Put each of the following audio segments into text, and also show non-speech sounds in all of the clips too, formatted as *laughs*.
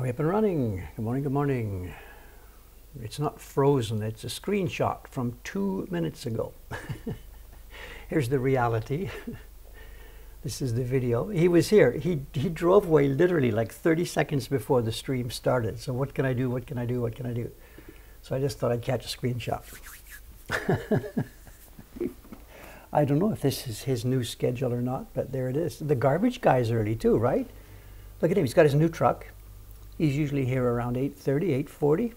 Are we up and running? Good morning, good morning. It's not frozen, it's a screenshot from two minutes ago. *laughs* Here's the reality. *laughs* this is the video. He was here. He, he drove away literally like 30 seconds before the stream started. So what can I do? What can I do? What can I do? So I just thought I'd catch a screenshot. *laughs* I don't know if this is his new schedule or not, but there it is. The garbage guy's early too, right? Look at him. He's got his new truck. He's usually here around 8.30, 8.40.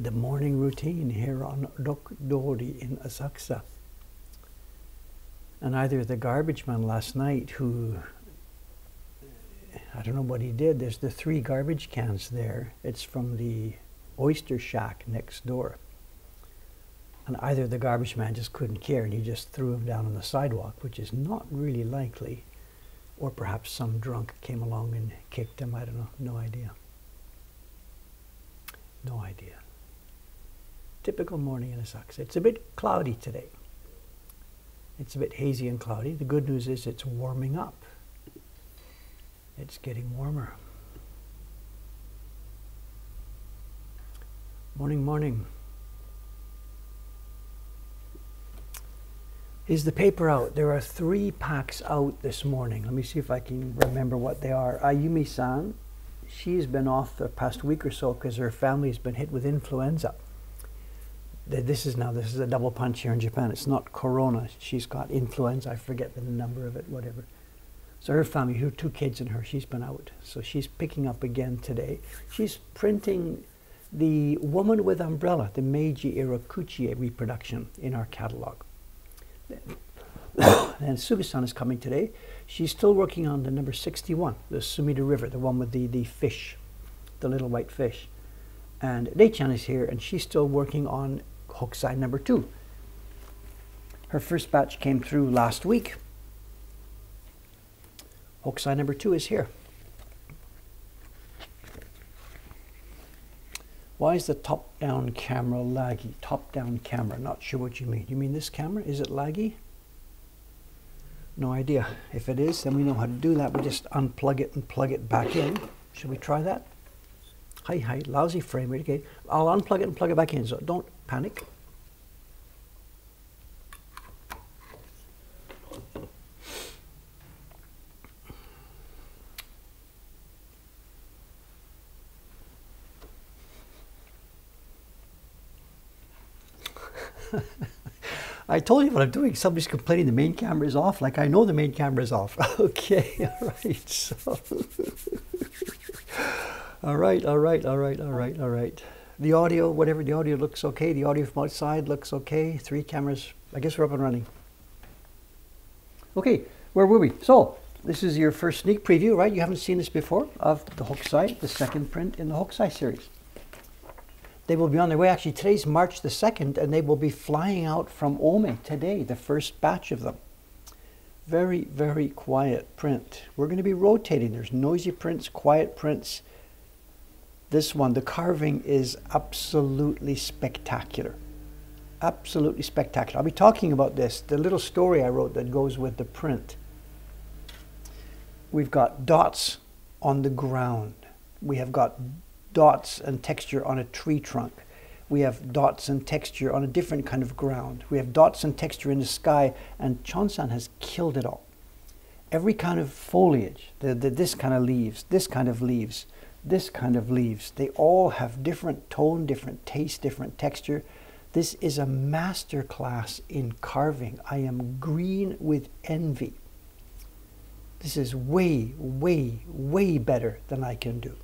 The morning routine here on Dokdori in Asakusa. And either the garbage man last night who, I don't know what he did, there's the three garbage cans there. It's from the oyster shack next door. And either the garbage man just couldn't care and he just threw them down on the sidewalk, which is not really likely or perhaps some drunk came along and kicked him. I don't know. No idea. No idea. Typical morning in Asakusa. It's a bit cloudy today. It's a bit hazy and cloudy. The good news is it's warming up. It's getting warmer. Morning, morning. Is the paper out? There are three packs out this morning. Let me see if I can remember what they are. Ayumi san, she's been off the past week or so because her family's been hit with influenza. This is now, this is a double punch here in Japan. It's not corona. She's got influenza. I forget the number of it, whatever. So her family, her two kids and her, she's been out. So she's picking up again today. She's printing the Woman with Umbrella, the Meiji era Kuchie reproduction in our catalog *coughs* and Sugisan is coming today. She's still working on the number 61, the Sumida River, the one with the, the fish, the little white fish. And Dei-chan is here, and she's still working on Hokusai number 2. Her first batch came through last week. Hokusai number 2 is here. Why is the top-down camera laggy? Top-down camera, not sure what you mean. You mean this camera? Is it laggy? No idea. If it is, then we know how to do that. We just unplug it and plug it back in. Should we try that? Hi, hi, lousy frame rate. I'll unplug it and plug it back in, so don't panic. I told you what I'm doing. Somebody's complaining the main camera is off. Like I know the main camera is off. *laughs* okay, *laughs* all right. So, all right, all right, all right, all right, all right. The audio, whatever the audio looks okay. The audio from outside looks okay. Three cameras. I guess we're up and running. Okay, where were we? So this is your first sneak preview, right? You haven't seen this before of the Hokusai, the second print in the Hokusai series. They will be on their way. Actually, today's March the 2nd, and they will be flying out from Ome today, the first batch of them. Very, very quiet print. We're going to be rotating. There's noisy prints, quiet prints. This one, the carving is absolutely spectacular. Absolutely spectacular. I'll be talking about this, the little story I wrote that goes with the print. We've got dots on the ground. We have got dots and texture on a tree trunk. We have dots and texture on a different kind of ground. We have dots and texture in the sky, and Chonsan has killed it all. Every kind of foliage, the, the, this kind of leaves, this kind of leaves, this kind of leaves, they all have different tone, different taste, different texture. This is a master class in carving. I am green with envy. This is way, way, way better than I can do.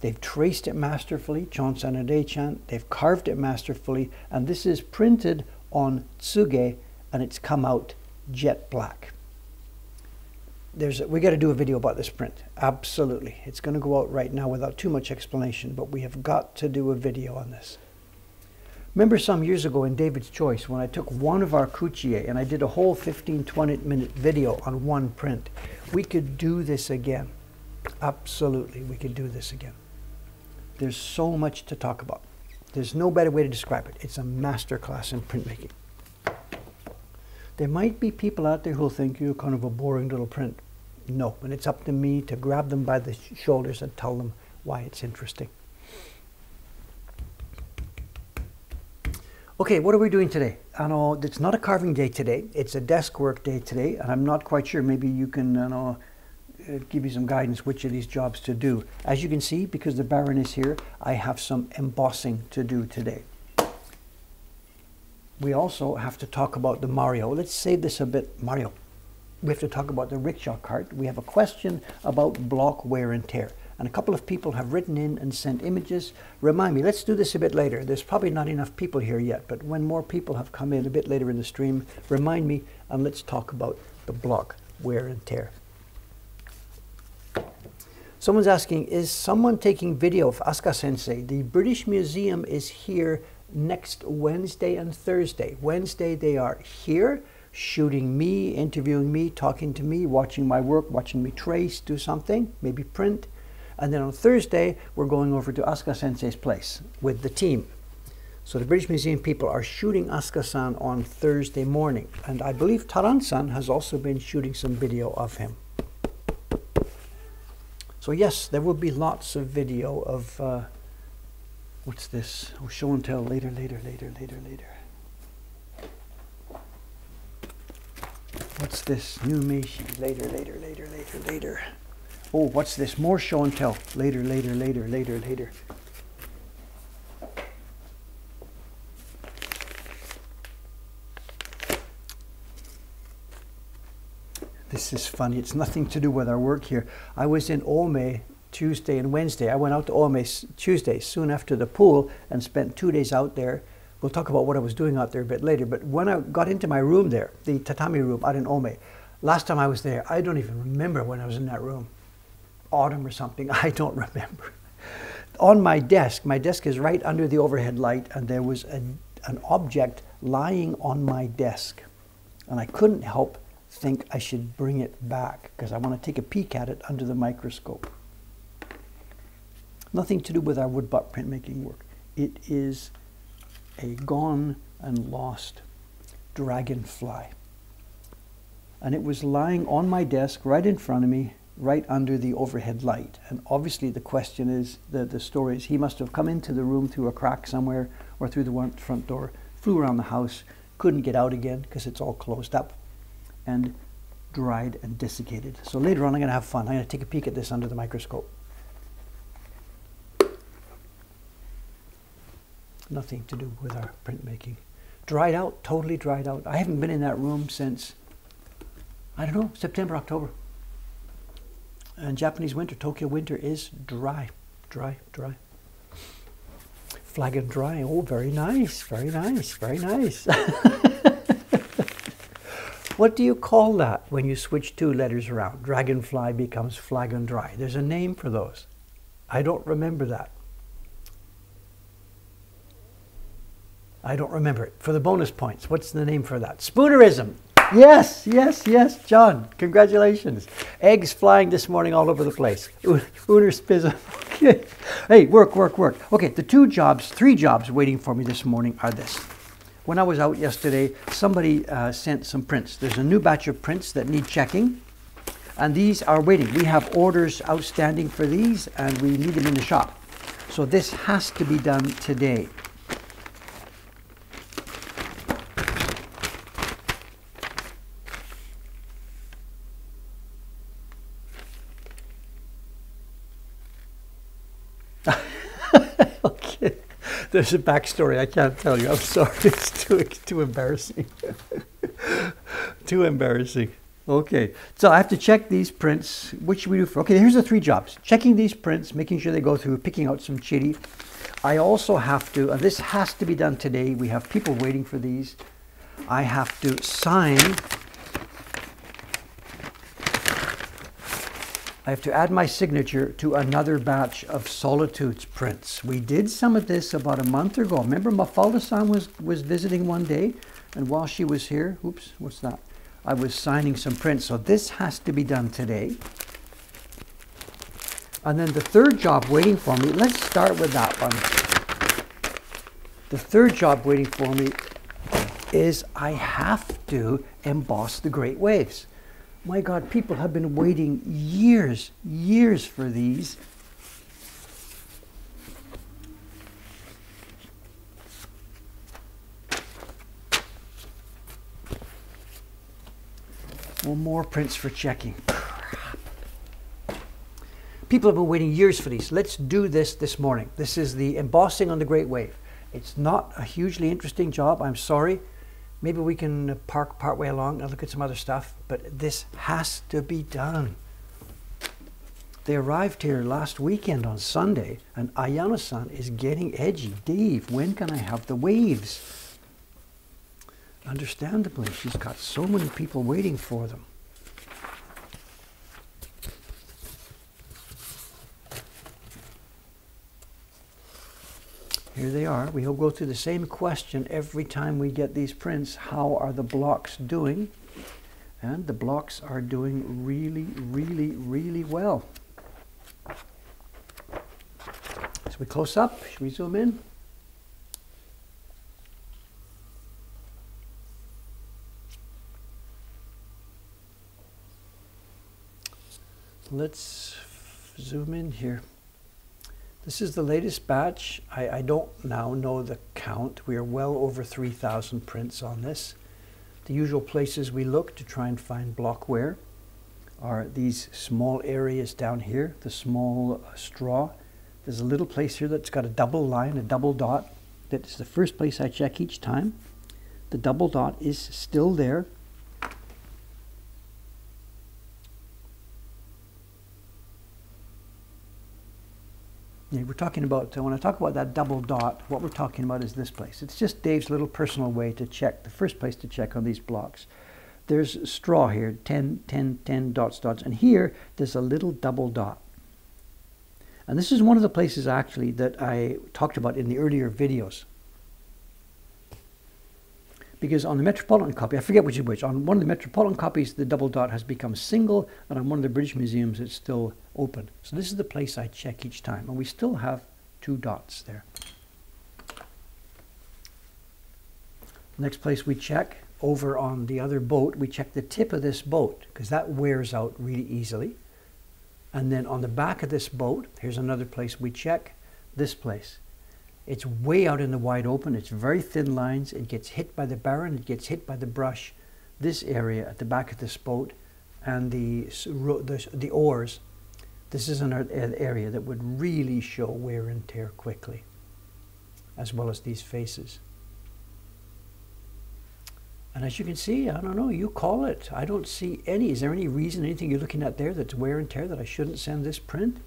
They've traced it masterfully, Chonsan and Dei-chan. They've carved it masterfully, and this is printed on tsuge, and it's come out jet black. There's a, we got to do a video about this print. Absolutely, it's going to go out right now without too much explanation, but we have got to do a video on this. Remember some years ago in David's Choice when I took one of our Kuchie and I did a whole 15, 20 minute video on one print. We could do this again. Absolutely, we could do this again. There's so much to talk about. There's no better way to describe it. It's a master class in printmaking. There might be people out there who'll think you're kind of a boring little print. No. And it's up to me to grab them by the shoulders and tell them why it's interesting. Okay, what are we doing today? I know it's not a carving day today. It's a desk work day today, and I'm not quite sure. Maybe you can, I know, Uh, give you some guidance which of these jobs to do. As you can see, because the Baron is here, I have some embossing to do today. We also have to talk about the Mario. Let's save this a bit, Mario. We have to talk about the rickshaw cart. We have a question about block wear and tear and a couple of people have written in and sent images. Remind me, let's do this a bit later. There's probably not enough people here yet, but when more people have come in a bit later in the stream, remind me and let's talk about the block wear and tear. Someone's asking, is someone taking video of Asuka Sensei? The British Museum is here next Wednesday and Thursday. Wednesday they are here shooting me, interviewing me, talking to me, watching my work, watching me trace, do something, maybe print. And then on Thursday, we're going over to Asuka Sensei's place with the team. So the British Museum people are shooting Asuka-san on Thursday morning. And I believe Taran-san has also been shooting some video of him. So yes, there will be lots of video of, uh, what's this? Oh, show and tell later, later, later, later, later. What's this? New Meishi, later, later, later, later, later. Oh, what's this? More show and tell. Later, later, later, later, later. This is funny. It's nothing to do with our work here. I was in Ome Tuesday and Wednesday. I went out to Ome Tuesday, soon after the pool, and spent two days out there. We'll talk about what I was doing out there a bit later. But when I got into my room there, the tatami room out in Ome, last time I was there, I don't even remember when I was in that room autumn or something, *laughs* I don't remember. On my desk, my desk is right under the overhead light, and there was a, an object lying on my desk. And I couldn't help think I should bring it back because I want to take a peek at it under the microscope. Nothing to do with our woodblock printmaking work. It is a gone and lost dragonfly. And it was lying on my desk right in front of me right under the overhead light. And obviously, the question is the, the story is he must have come into the room through a crack somewhere or through the front door, flew around the house, couldn't get out again because it's all closed up, and dried and desiccated. So later on, I'm going to have fun. I'm going to take a peek at this under the microscope. Nothing to do with our printmaking. Dried out, totally dried out. I haven't been in that room since, I don't know, September, October. And Japanese winter, Tokyo winter is dry, dry, dry. Flagon dry. Oh, very nice, very nice, very nice. *laughs* what do you call that when you switch two letters around? Dragonfly becomes flagon dry. There's a name for those. I don't remember that. I don't remember it. For the bonus points, what's the name for that? Spoonerism. Yes, yes, yes, John. Congratulations. Eggs flying this morning all over the place. *laughs* Uner spizza. *laughs* Hey, work, work, work. Okay, the two jobs, three jobs waiting for me this morning are this. When I was out yesterday, somebody uh, sent some prints. There's a new batch of prints that need checking, and these are waiting. We have orders outstanding for these, and we need them in the shop. So this has to be done today. *laughs* There's a backstory I can't tell you. I'm sorry. *laughs* It's too, too embarrassing. *laughs* too embarrassing. Okay, so I have to check these prints. What should we do for? Okay, here's the three jobs. Checking these prints, making sure they go through, picking out some chitty. I also have to, and this has to be done today. We have people waiting for these. I have to sign I have to add my signature to another batch of Solitudes prints. We did some of this about a month ago. Remember Mafalda-san was, was visiting one day, and while she was here, oops, what's that? I was signing some prints. So this has to be done today. And then the third job waiting for me, let's start with that one. The third job waiting for me is I have to emboss the Great Waves. My God, people have been waiting years, years for these. Well, more prints for checking. People have been waiting years for these. Let's do this this morning. This is the embossing on the Great Wave. It's not a hugely interesting job. I'm sorry. Maybe we can park partway along and look at some other stuff, but this has to be done. They arrived here last weekend on Sunday, and Ayano-san is getting edgy. Dave, when can I have the waves? Understandably, she's got so many people waiting for them. Here they are. We'll go through the same question every time we get these prints. How are the blocks doing? And the blocks are doing really, really, really well. So we close up. Should we zoom in? Let's zoom in here. This is the latest batch. I, I, don't now know the count. We are well over 3,000 prints on this. The usual places we look to try and find block wear are these small areas down here, the small uh, straw. There's a little place here that's got a double line, a double dot. That is the first place I check each time. The double dot is still there. We're talking about, uh, when I talk about that double dot, what we're talking about is this place. It's just Dave's little personal way to check, the first place to check on these blocks. There's straw here, 10, 10, 10 dots, dots, and here there's a little double dot. And this is one of the places actually that I talked about in the earlier videos because on the Metropolitan copy, I forget which is which, on one of the Metropolitan copies, the double dot has become single, and on one of the British museums, it's still open. So this is the place I check each time, and we still have two dots there. Next place we check, over on the other boat, we check the tip of this boat, because that wears out really easily. And then on the back of this boat, here's another place we check, this place. It's way out in the wide open. It's very thin lines. It gets hit by the baren. It gets hit by the brush. This area at the back of this boat and the, the, the oars, this is an area that would really show wear and tear quickly, as well as these faces. And as you can see, I don't know, you call it. I don't see any. Is there any reason, anything you're looking at there that's wear and tear that I shouldn't send this print?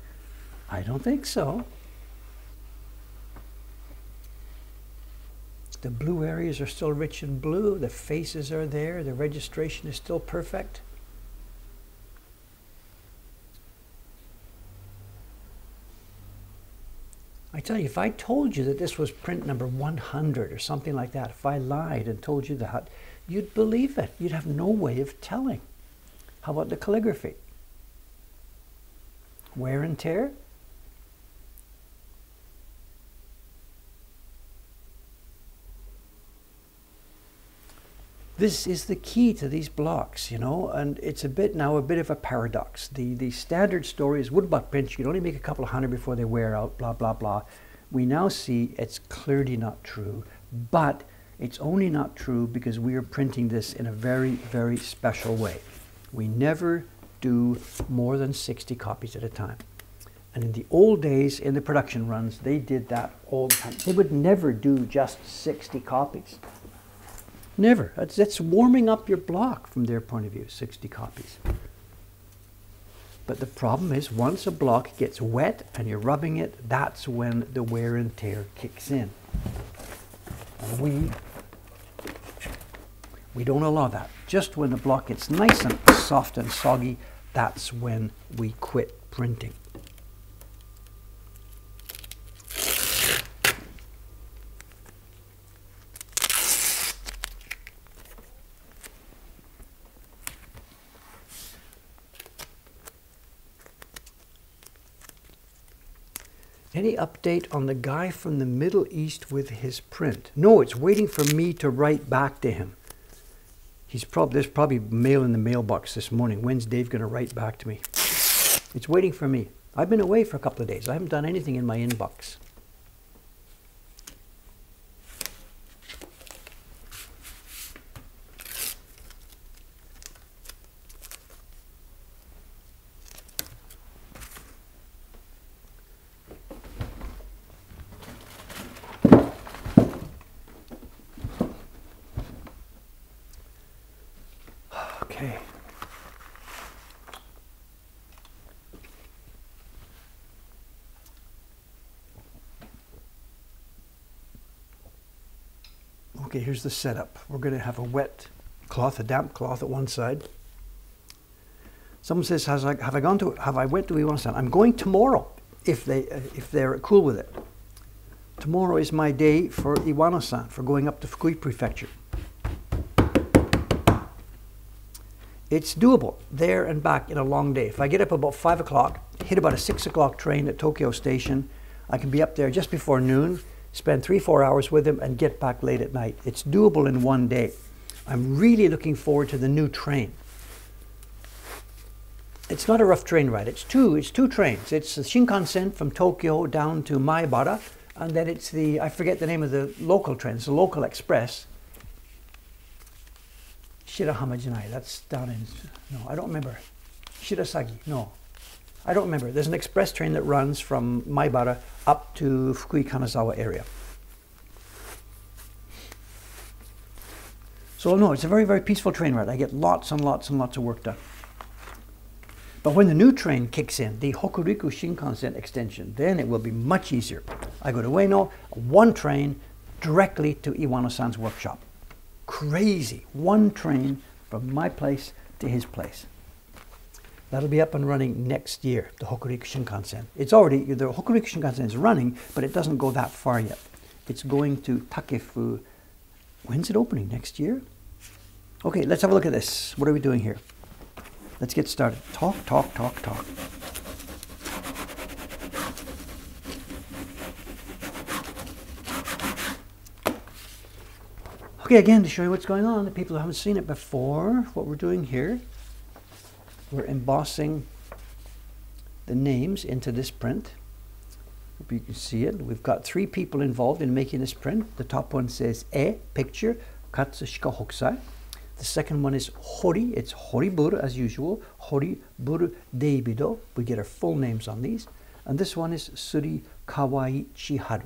I don't think so. The blue areas are still rich in blue. The faces are there. The registration is still perfect. I tell you, if I told you that this was print number 100 or something like that, if I lied and told you that, you'd believe it. You'd have no way of telling. How about the calligraphy? Wear and tear? This is the key to these blocks, you know, and it's a bit now a bit of a paradox. The the standard story is woodblock prints, you can only make a couple of hundred before they wear out, blah blah blah. We now see it's clearly not true, but it's only not true because we are printing this in a very, very special way. We never do more than 60 copies at a time. And in the old days, in the production runs, they did that all the time. They would never do just 60 copies. Never. That's, that's warming up your block from their point of view, 60 copies. But the problem is once a block gets wet and you're rubbing it, that's when the wear and tear kicks in. And we, we don't allow that. Just when the block gets nice and soft and soggy, that's when we quit printing. Any update on the guy from the Middle East with his print? No, it's waiting for me to write back to him. He's probably there's probably mail in the mailbox this morning. When's Dave going to write back to me? It's waiting for me. I've been away for a couple of days. I haven't done anything in my inbox. Okay. Okay, here's the setup. We're going to have a wet cloth, a damp cloth at one side. Someone says, Has I, "Have I gone to? Have I went to Iwanosan?" I'm going tomorrow, if they if they're cool with it. Tomorrow is my day for Iwanosan, for going up to Fukui Prefecture. It's doable there and back in a long day. If I get up about five o'clock, hit about a six o'clock train at Tokyo Station, I can be up there just before noon, spend three, four hours with them, and get back late at night. It's doable in one day. I'm really looking forward to the new train. It's not a rough train ride. It's two. It's two trains. It's the Shinkansen from Tokyo down to Maibara, and then it's the I forget the name of the local train. It's the local express. Shirahama Janai. That's down in no, I don't remember. Shirasagi. No, I don't remember. There's an express train that runs from Maibara up to Fukui Kanazawa area. So no, it's a very, very peaceful train ride. I get lots and lots and lots of work done. But when the new train kicks in, the Hokuriku Shinkansen extension, then it will be much easier. I go to Ueno, one train directly to Iwano-san's workshop. Crazy. One train from my place to his place. That'll be up and running next year, the Hokuriku Shinkansen. It's already, the Hokuriku Shinkansen is running, but it doesn't go that far yet. It's going to Takefu. When's it opening? Next year? Okay, let's have a look at this. What are we doing here? Let's get started. Talk, talk, talk, talk. Okay, again, to show you what's going on, the people who haven't seen it before, what we're doing here, we're embossing the names into this print. Hope you can see it. We've got three people involved in making this print. The top one says E, picture, Katsushika Hokusai. The second one is Hori, it's Horiburu as usual, Horiburu Deibido. We get our full names on these. And this one is Suri Kawai Chiharu.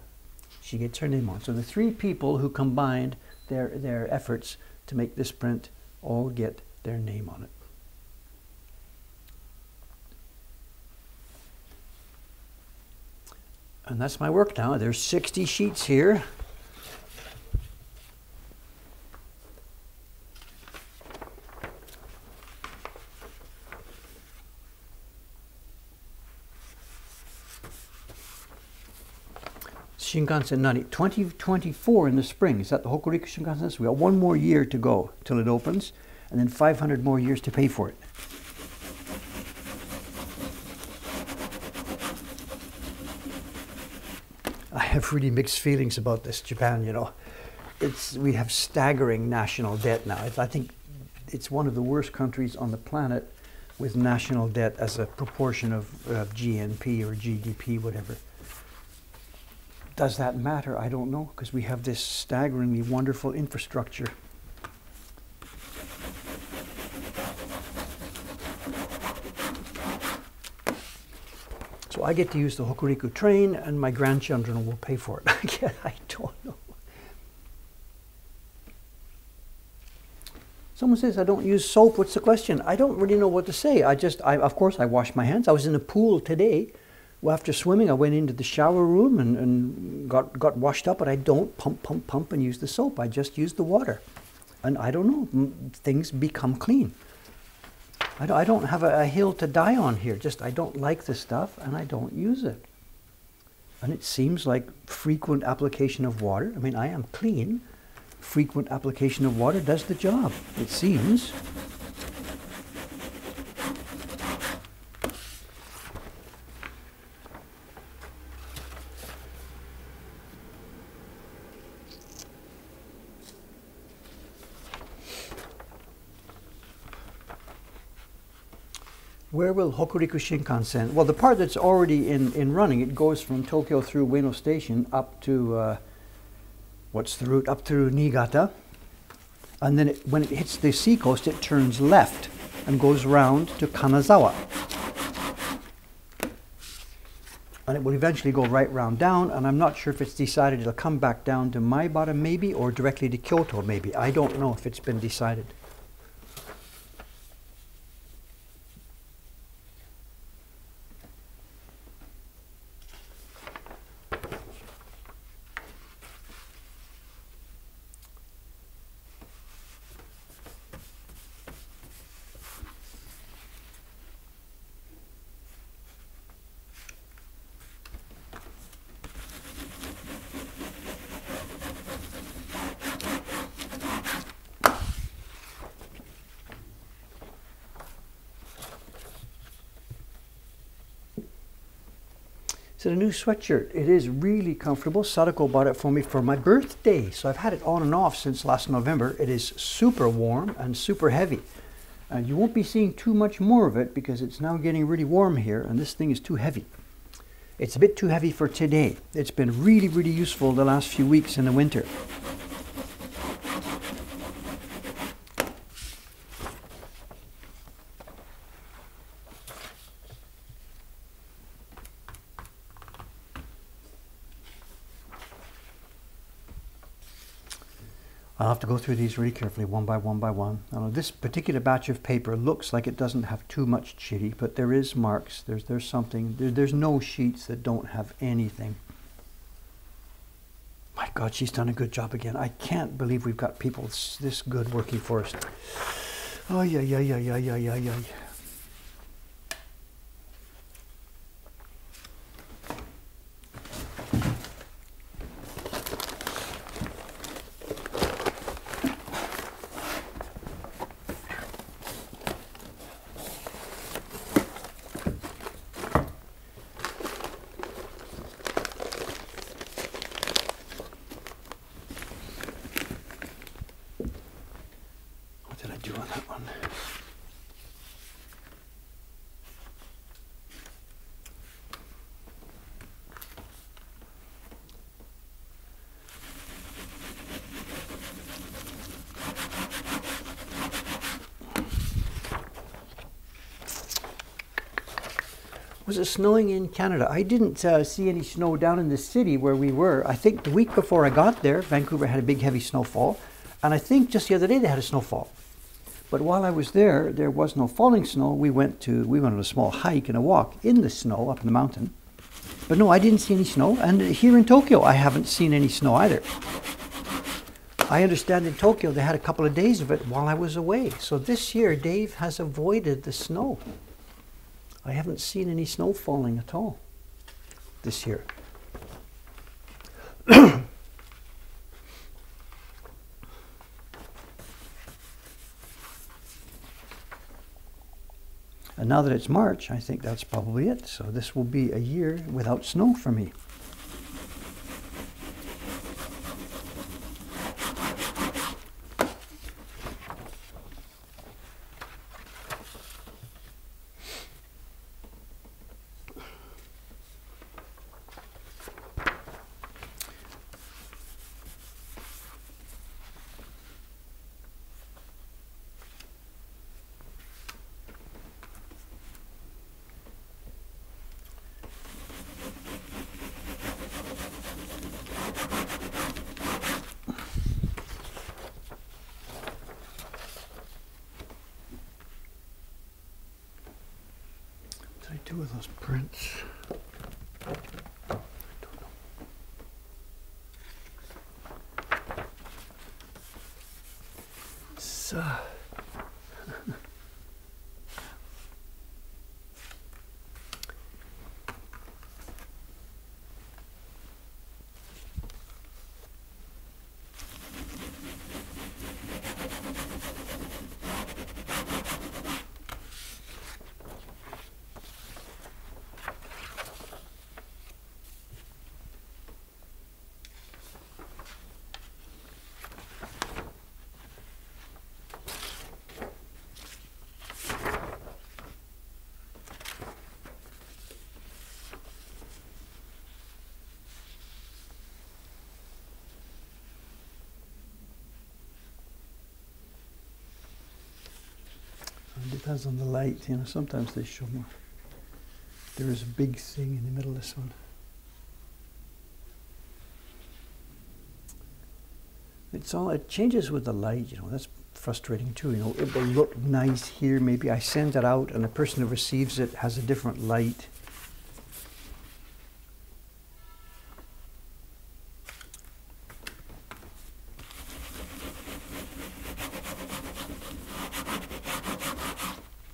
She gets her name on. So the three people who combined their, their efforts to make this print all get their name on it. And that's my work now. There's 60 sheets here. Shinkansen Nani, 2024 in the spring. Is that the Hokuriku Shinkansen? We got one more year to go till it opens, and then 500 more years to pay for it. Have really mixed feelings about this, Japan, you know. It's, we have staggering national debt now. I think it's one of the worst countries on the planet with national debt as a proportion of uh, GNP or GDP, whatever. Does that matter? I don't know, because we have this staggeringly wonderful infrastructure. I get to use the Hokuriku train, and my grandchildren will pay for it. *laughs* I don't know. Someone says I don't use soap. What's the question? I don't really know what to say. I just, I, of course, I wash my hands. I was in a pool today well, after swimming, I went into the shower room and, and got, got washed up, but I don't pump, pump, pump and use the soap. I just use the water. And I don't know, things become clean. I don't, I don't have a, a hill to die on here. Just I don't like the stuff and I don't use it. And it seems like frequent application of water. I mean, I am clean. Frequent application of water does the job, it seems. Where will Hokuriku Shinkansen? Well, the part that's already in, in running, it goes from Tokyo through Ueno Station up to, uh, what's the route? Up through Niigata. And then it, when it hits the seacoast, it turns left and goes round to Kanazawa. And it will eventually go right round down, and I'm not sure if it's decided it'll come back down to Maibara maybe, or directly to Kyoto maybe. I don't know if it's been decided. It's a new sweatshirt. It is really comfortable. Sadako bought it for me for my birthday. So I've had it on and off since last November. It is super warm and super heavy. And you won't be seeing too much more of it because it's now getting really warm here and this thing is too heavy. It's a bit too heavy for today. It's been really, really useful the last few weeks in the winter. To go through these really carefully, one by one by one. Now, this particular batch of paper looks like it doesn't have too much chitty, but there is marks. There's, there's something. There, there's no sheets that don't have anything. My God, she's done a good job again. I can't believe we've got people this good working for us. Oh, yeah, yeah, yeah, yeah, yeah, yeah, yeah. What did I do on that one? Was it snowing in Canada? I didn't uh, see any snow down in the city where we were. I think the week before I got there, Vancouver had a big heavy snowfall. And I think just the other day they had a snowfall. But while I was there, there was no falling snow. We went to we went on a small hike and a walk in the snow up in the mountain. But no, I didn't see any snow. And here in Tokyo, I haven't seen any snow either. I understand in Tokyo they had a couple of days of it while I was away. So this year, Dave has avoided the snow. I haven't seen any snow falling at all this year. *coughs* And now that it's March, I think that's probably it. So this will be a year without snow for me. Do with those prints? I So, Depends on the light, you know, sometimes they show more. There is a big thing in the middle of this one. It's all, it changes with the light, you know, that's frustrating too, you know. It will look nice here, maybe I send it out and the person who receives it has a different light.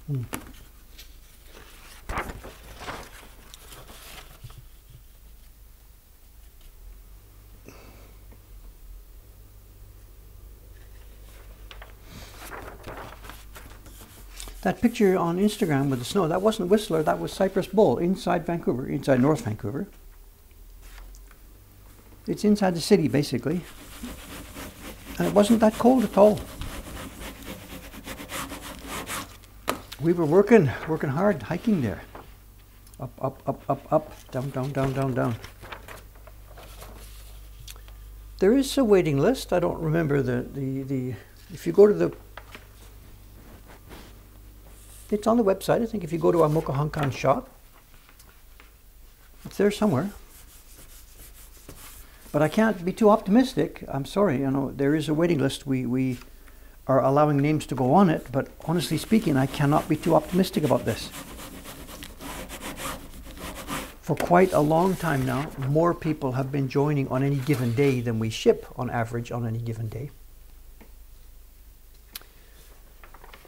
Hmm. Picture on Instagram with the snow, that wasn't Whistler, that was Cypress Bowl inside Vancouver, inside North Vancouver. It's inside the city, basically. And it wasn't that cold at all. We were working, working hard, hiking there. Up, up, up, up, up, down, down, down, down, down. There is a waiting list. I don't remember the, the, the if you go to the it's on the website. I think if you go to our Mokuhankan shop, it's there somewhere. But I can't be too optimistic. I'm sorry. You know, there is a waiting list. We, we are allowing names to go on it, but honestly speaking, I cannot be too optimistic about this. For quite a long time now, more people have been joining on any given day than we ship on average on any given day.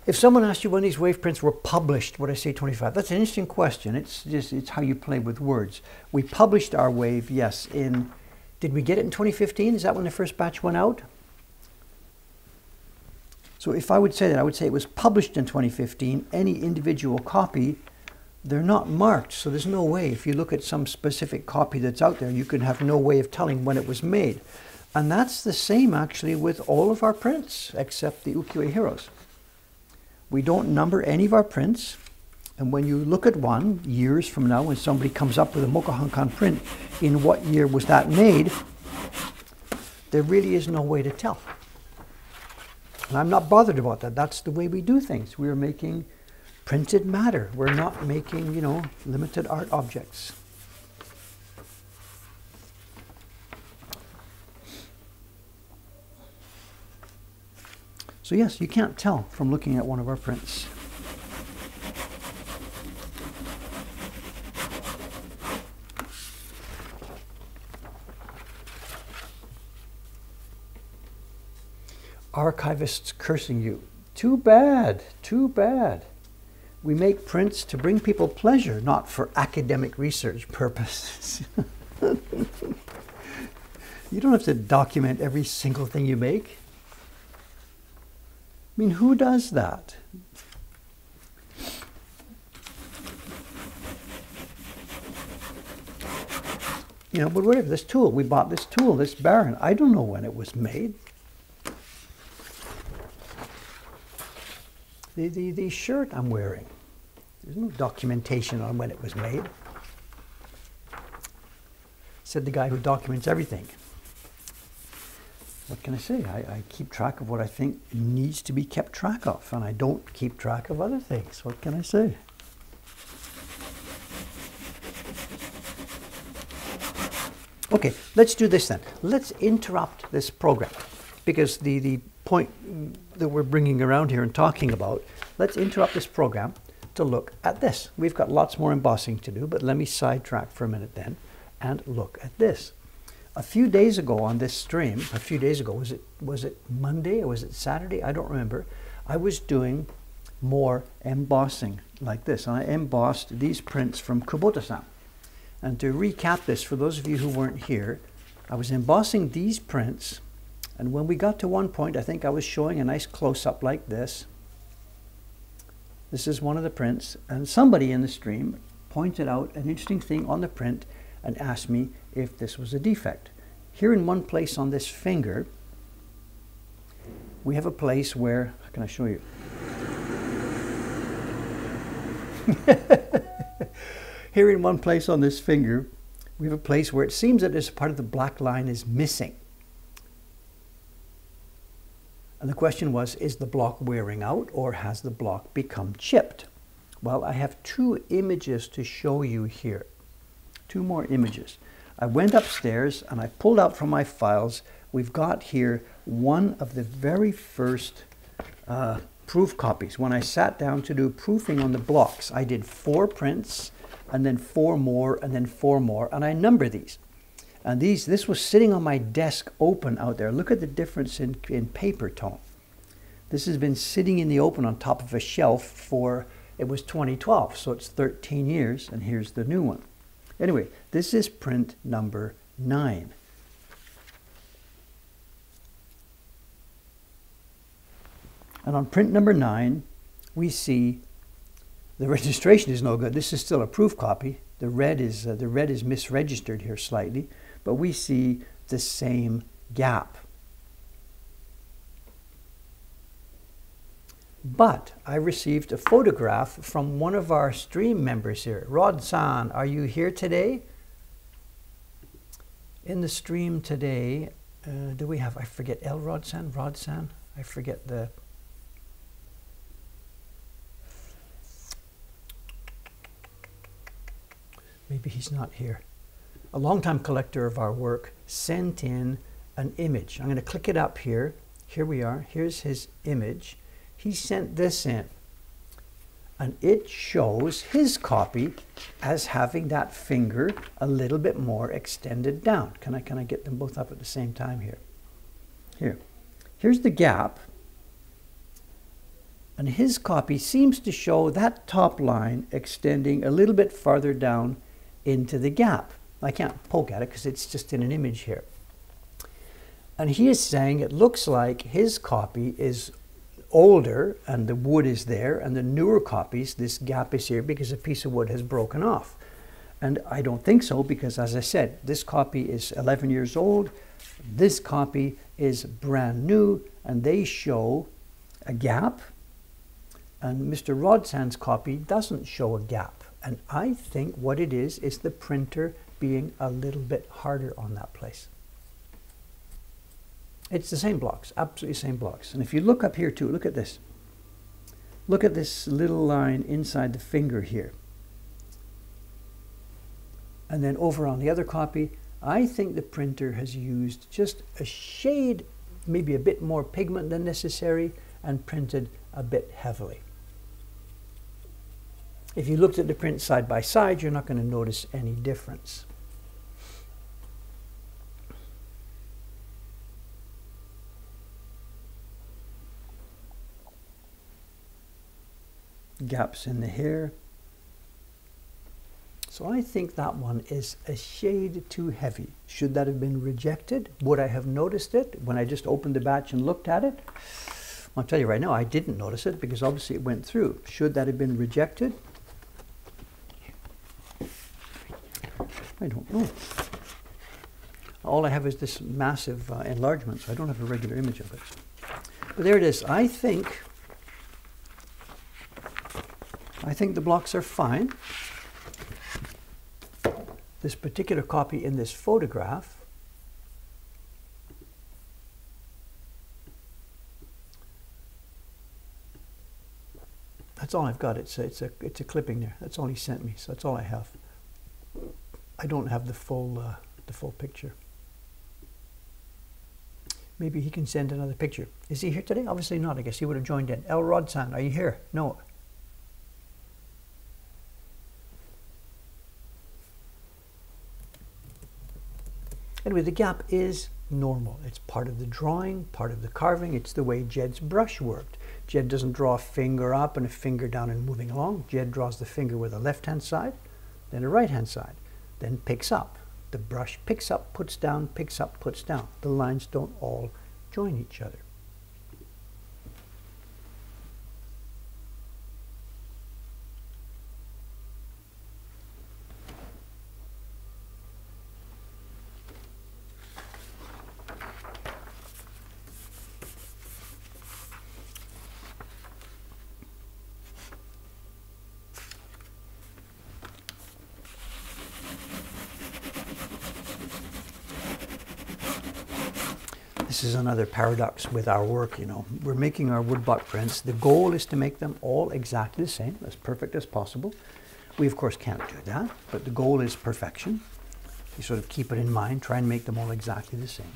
If someone asked you when these wave prints were published, would I say 25? That's an interesting question. It's just it's how you play with words. We published our wave, yes, in did we get it in 2015? Is that when the first batch went out? So if I would say that, I would say it was published in 2015. Any individual copy, they're not marked, so there's no way. If you look at some specific copy that's out there, you can have no way of telling when it was made. And that's the same actually with all of our prints, except the Ukiyo-e Heroes. We don't number any of our prints. And when you look at one years from now, when somebody comes up with a Mokuhankan print, in what year was that made? There really is no way to tell. And I'm not bothered about that. That's the way we do things. We are making printed matter. We're not making, you know, limited art objects. So yes, you can't tell from looking at one of our prints. Archivists cursing you. Too bad, too bad. We make prints to bring people pleasure, not for academic research purposes. *laughs* you don't have to document every single thing you make. I mean, who does that? You know, but whatever, this tool, we bought this tool, this baren. I don't know when it was made. The, the, the shirt I'm wearing, there's no documentation on when it was made. Said the guy who documents everything what can I say? I, I, keep track of what I think needs to be kept track of, and I don't keep track of other things. What can I say? Okay, let's do this then. Let's interrupt this program because the, the point that we're bringing around here and talking about, let's interrupt this program to look at this. We've got lots more embossing to do, but let me sidetrack for a minute then and look at this a few days ago on this stream, a few days ago, was it was it Monday or was it Saturday? I don't remember. I was doing more embossing like this. And I embossed these prints from Kubota-san. And to recap this, for those of you who weren't here, I was embossing these prints. And when we got to one point, I think I was showing a nice close-up like this. This is one of the prints. And somebody in the stream pointed out an interesting thing on the print and asked me if this was a defect. Here in one place on this finger, we have a place where, can I show you? *laughs* Here in one place on this finger, we have a place where it seems that this part of the black line is missing. And the question was, is the block wearing out or has the block become chipped? Well, I have two images to show you here. Two more images. I went upstairs and I pulled out from my files, we've got here one of the very first uh, proof copies. When I sat down to do proofing on the blocks, I did four prints and then four more and then four more, and I number these. And these, this was sitting on my desk open out there. Look at the difference in, in paper tone. This has been sitting in the open on top of a shelf for, it was 2012, so it's 13 years, and here's the new one. Anyway, this is print number nine. And on print number nine, we see the *laughs* registration is no good. This is still a proof copy. The red is, uh, the red is misregistered here slightly, but we see the same gap. But I received a photograph from one of our stream members here. Rod San, are you here today? In the stream today, uh, do we have, I forget, El Rod San? Rod San? I forget the. Maybe he's not here. A longtime collector of our work sent in an image. I'm going to click it up here. Here we are. Here's his image he sent this in. And it shows his copy as having that finger a little bit more extended down. Can I, can I get them both up at the same time here? Here. Here's the gap. And his copy seems to show that top line extending a little bit farther down into the gap. I can't poke at it because it's just in an image here. And he is saying it looks like his copy is older and the wood is there, and the newer copies, this gap is here because a piece of wood has broken off. And I don't think so because, as I said, this copy is 11 years old, this copy is brand new, and they show a gap. And Mr. Rodsan's copy doesn't show a gap. And I think what it is is the printer being a little bit harder on that place. It's the same blocks, absolutely same blocks. And if you look up here too, look at this. Look at this little line inside the finger here. And then over on the other copy, I think the printer has used just a shade, maybe a bit more pigment than necessary, and printed a bit heavily. If you looked at the print side by side, you're not going to notice any difference. Gaps in the hair. So I think that one is a shade too heavy. Should that have been rejected? Would I have noticed it when I just opened the batch and looked at it? I'll tell you right now, I didn't notice it because obviously it went through. Should that have been rejected? I don't know. All I have is this massive uh, enlargement, so I don't have a regular image of it. But there it is. I think I think the blocks are fine. This particular copy in this photograph That's all I've got. It's a, it's a it's a clipping there. That's all he sent me. So that's all I have. I don't have the full uh, the full picture. Maybe he can send another picture. Is he here today? Obviously not. I guess he would have joined in. El Rodsan, are you here? No. Anyway, the gap is normal. It's part of the drawing, part of the carving. It's the way Jed's brush worked. Jed doesn't draw a finger up and a finger down and moving along. Jed draws the finger with a left-hand side, then a right-hand side, then picks up. The brush picks up, puts down, picks up, puts down. The lines don't all join each other. Another paradox with our work, you know. We're making our woodblock prints. The goal is to make them all exactly the same, as perfect as possible. We, of course, can't do that, but the goal is perfection. You sort of keep it in mind, try and make them all exactly the same.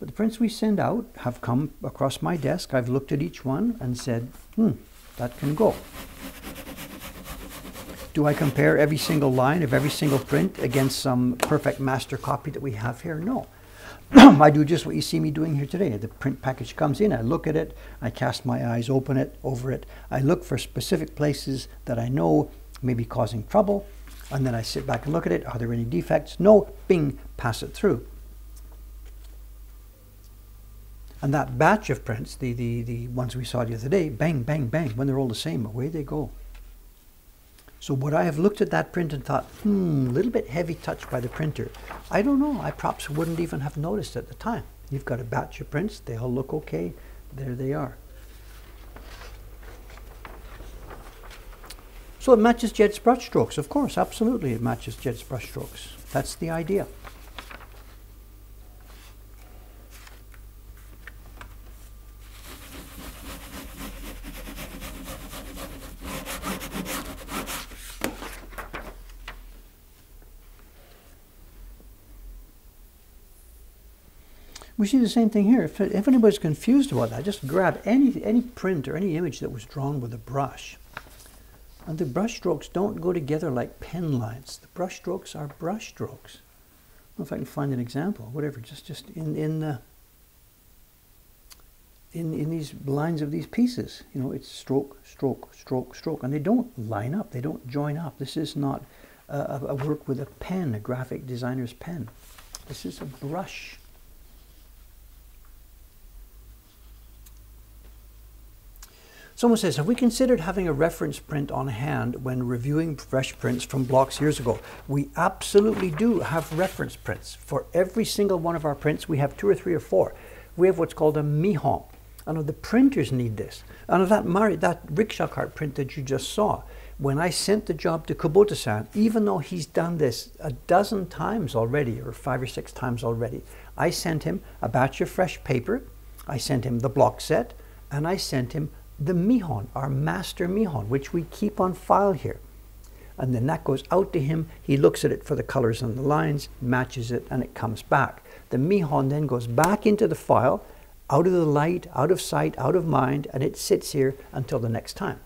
But the prints we send out have come across my desk. I've looked at each one and said, hmm, that can go. Do I compare every single line of every single print against some perfect master copy that we have here? No. *clears throat* I do just what you see me doing here today. The print package comes in, I look at it, I cast my eyes open it over it. I look for specific places that I know may be causing trouble, and then I sit back and look at it. Are there any defects? No. Bing, pass it through. And that batch of prints, the, the, the ones we saw the other day, bang, bang, bang, when they're all the same, away they go. So would I have looked at that print and thought, hmm, a little bit heavy touch by the printer? I don't know. I perhaps wouldn't even have noticed at the time. You've got a batch of prints. They all look okay. There they are. So it matches Jed's brushstrokes, of course, absolutely it matches Jed's brushstrokes. That's the idea. We see the same thing here. If, if anybody's confused about that, just grab any, any print or any image that was drawn with a brush. And the brush strokes don't go together like pen lines. The brush strokes are brush strokes. I don't know if I can find an example, whatever, just, just in, in, the, in, in these lines of these pieces. You know, it's stroke, stroke, stroke, stroke, and they don't line up, they don't join up. This is not a work with a pen, a graphic designer's pen. This is a brush. Someone says, have we considered having a reference print on hand when reviewing fresh prints from blocks years ago? We absolutely do have reference prints. For every single one of our prints, we have two or three or four. We have what's called a mihon. And the printers need this. And that, that rickshaw cart print that you just saw, when I sent the job to Kubota-san, even though he's done this a dozen times already, or five or six times already, I sent him a batch of fresh paper, I sent him the block set, and I sent him the Mihon, our master Mihon, which we keep on file here. And then that goes out to him. He looks at it for the colors and the lines, matches it, and it comes back. The Mihon then goes back into the file, out of the light, out of sight, out of mind, and it sits here until the next time.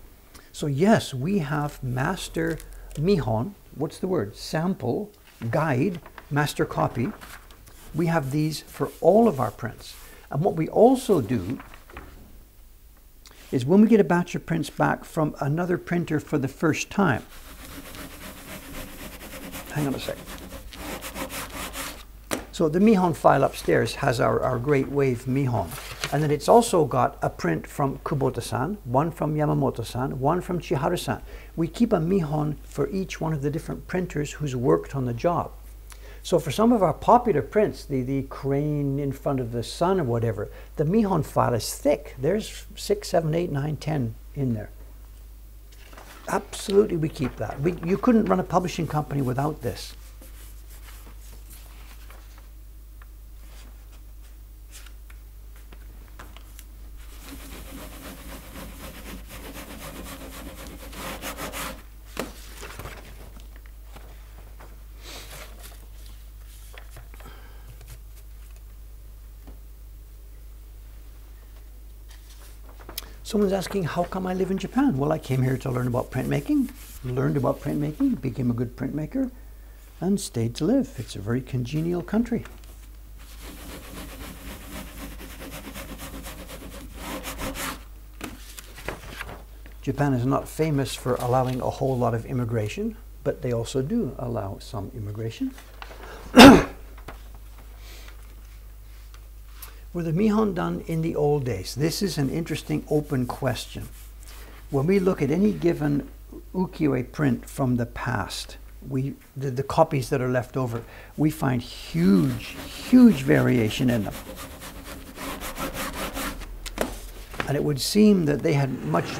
So yes, we have master Mihon, what's the word? Sample, guide, master copy. We have these for all of our prints. And what we also do is when we get a batch of prints back from another printer for the first time. Hang on a second. So the Mihon file upstairs has our, our Great Wave Mihon. And then it's also got a print from Kubota-san, one from Yamamoto-san, one from Chiharu-san. We keep a Mihon for each one of the different printers who's worked on the job. So for some of our popular prints, the, the crane in front of the sun or whatever, the Mihon file is thick. There's six, seven, eight, nine, ten in there. Absolutely, we keep that. We, you couldn't run a publishing company without this. Someone's asking, how come I live in Japan? Well, I came here to learn about printmaking, learned about printmaking, became a good printmaker, and stayed to live. It's a very congenial country. Japan is not famous for allowing a whole lot of immigration, but they also do allow some immigration. *clears throat* Were the Mihon done in the old days? This is an interesting open question. When we look at any given ukiyo-e print from the past, we, the, the copies that are left over, we find huge, huge variation in them. And it would seem that they had much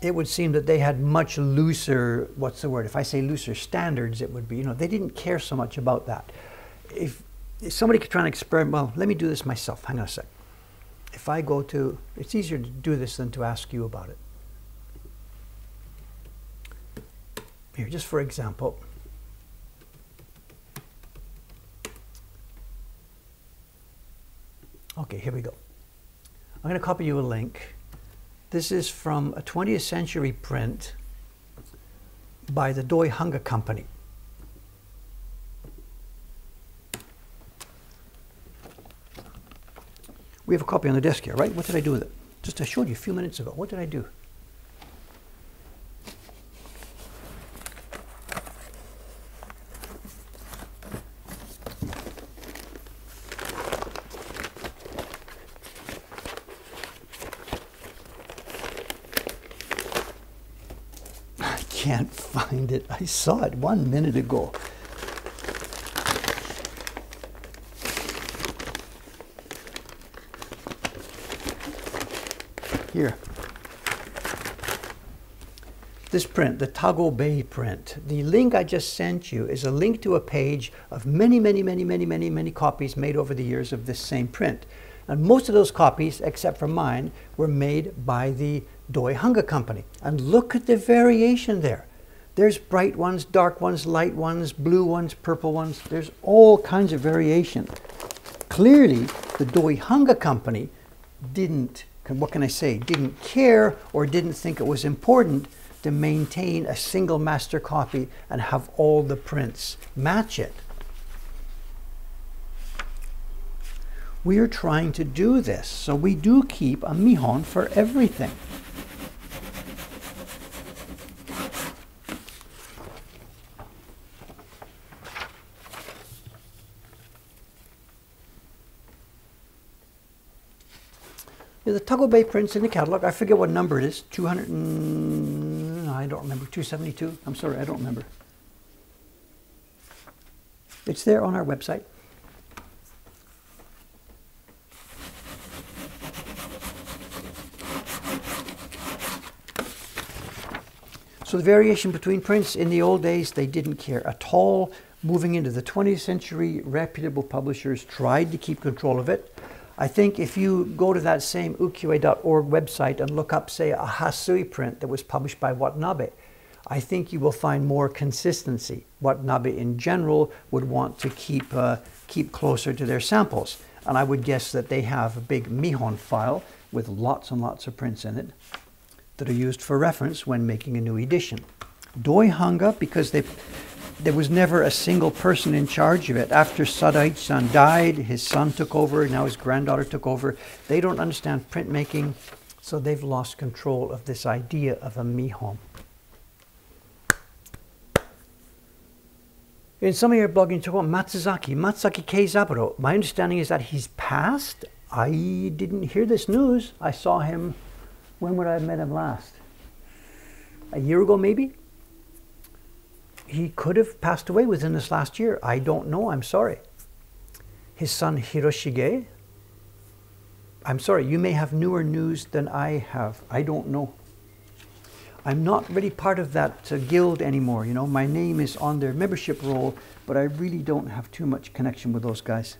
it would seem that they had much looser, what's the word? If I say looser standards, it would be, you know, they didn't care so much about that. If, if somebody could try and experiment, well, let me do this myself. Hang on a sec. If I go to, it's easier to do this than to ask you about it. Here, just for example, Okay, here we go. I'm going to copy you a link. This is from a 20th century print by the Doi Hanga Company. We have a copy on the desk here, right? What did I do with it? Just I showed you a few minutes ago. What did I do? I can't *laughs* find it. I saw it one minute ago. Here. This print, the Tago Bay print, the link I just sent you is a link to a page of many, many, many, many, many, many copies made over the years of this same print. And most of those copies, except for mine, were made by the Doi Hanga Company. And look at the variation there. There's bright ones, dark ones, light ones, blue ones, purple ones. There's all kinds of variation. Clearly, the Doi Hanga Company didn't, what can I say, didn't care or didn't think it was important to maintain a single master copy and have all the prints match it. We are trying to do this, so we do keep a Mihon for everything. The Tago Bay prints in the catalog. I forget what number it is. 200 and, I don't remember. 272. I'm sorry, I don't remember. It's there on our website. So the variation between prints in the old days, they didn't care at all. Moving into the 20th century, reputable publishers tried to keep control of it. I think if you go to that same ukiyo-e.org website and look up, say, a Hasui print that was published by Watanabe, I think you will find more consistency. Watanabe in general would want to keep, uh, keep closer to their samples. And I would guess that they have a big Mihon file with lots and lots of prints in it that are used for reference when making a new edition. Doi Hanga, because they there was never a single person in charge of it. After Sadaichi-san died, his son took over, now his granddaughter took over. They don't understand printmaking, so they've lost control of this idea of a Mihon. In some of your blogging, talk about Matsuzaki, Matsuzaki Keizaburo. My understanding is that he's passed. I didn't hear this news. I saw him, when would I have met him last? A year ago, maybe? He could have passed away within this last year. I don't know. I'm sorry. His son Hiroshige. I'm sorry. You may have newer news than I have. I don't know. I'm not really part of that uh, guild anymore. You know, my name is on their membership roll, but I really don't have too much connection with those guys.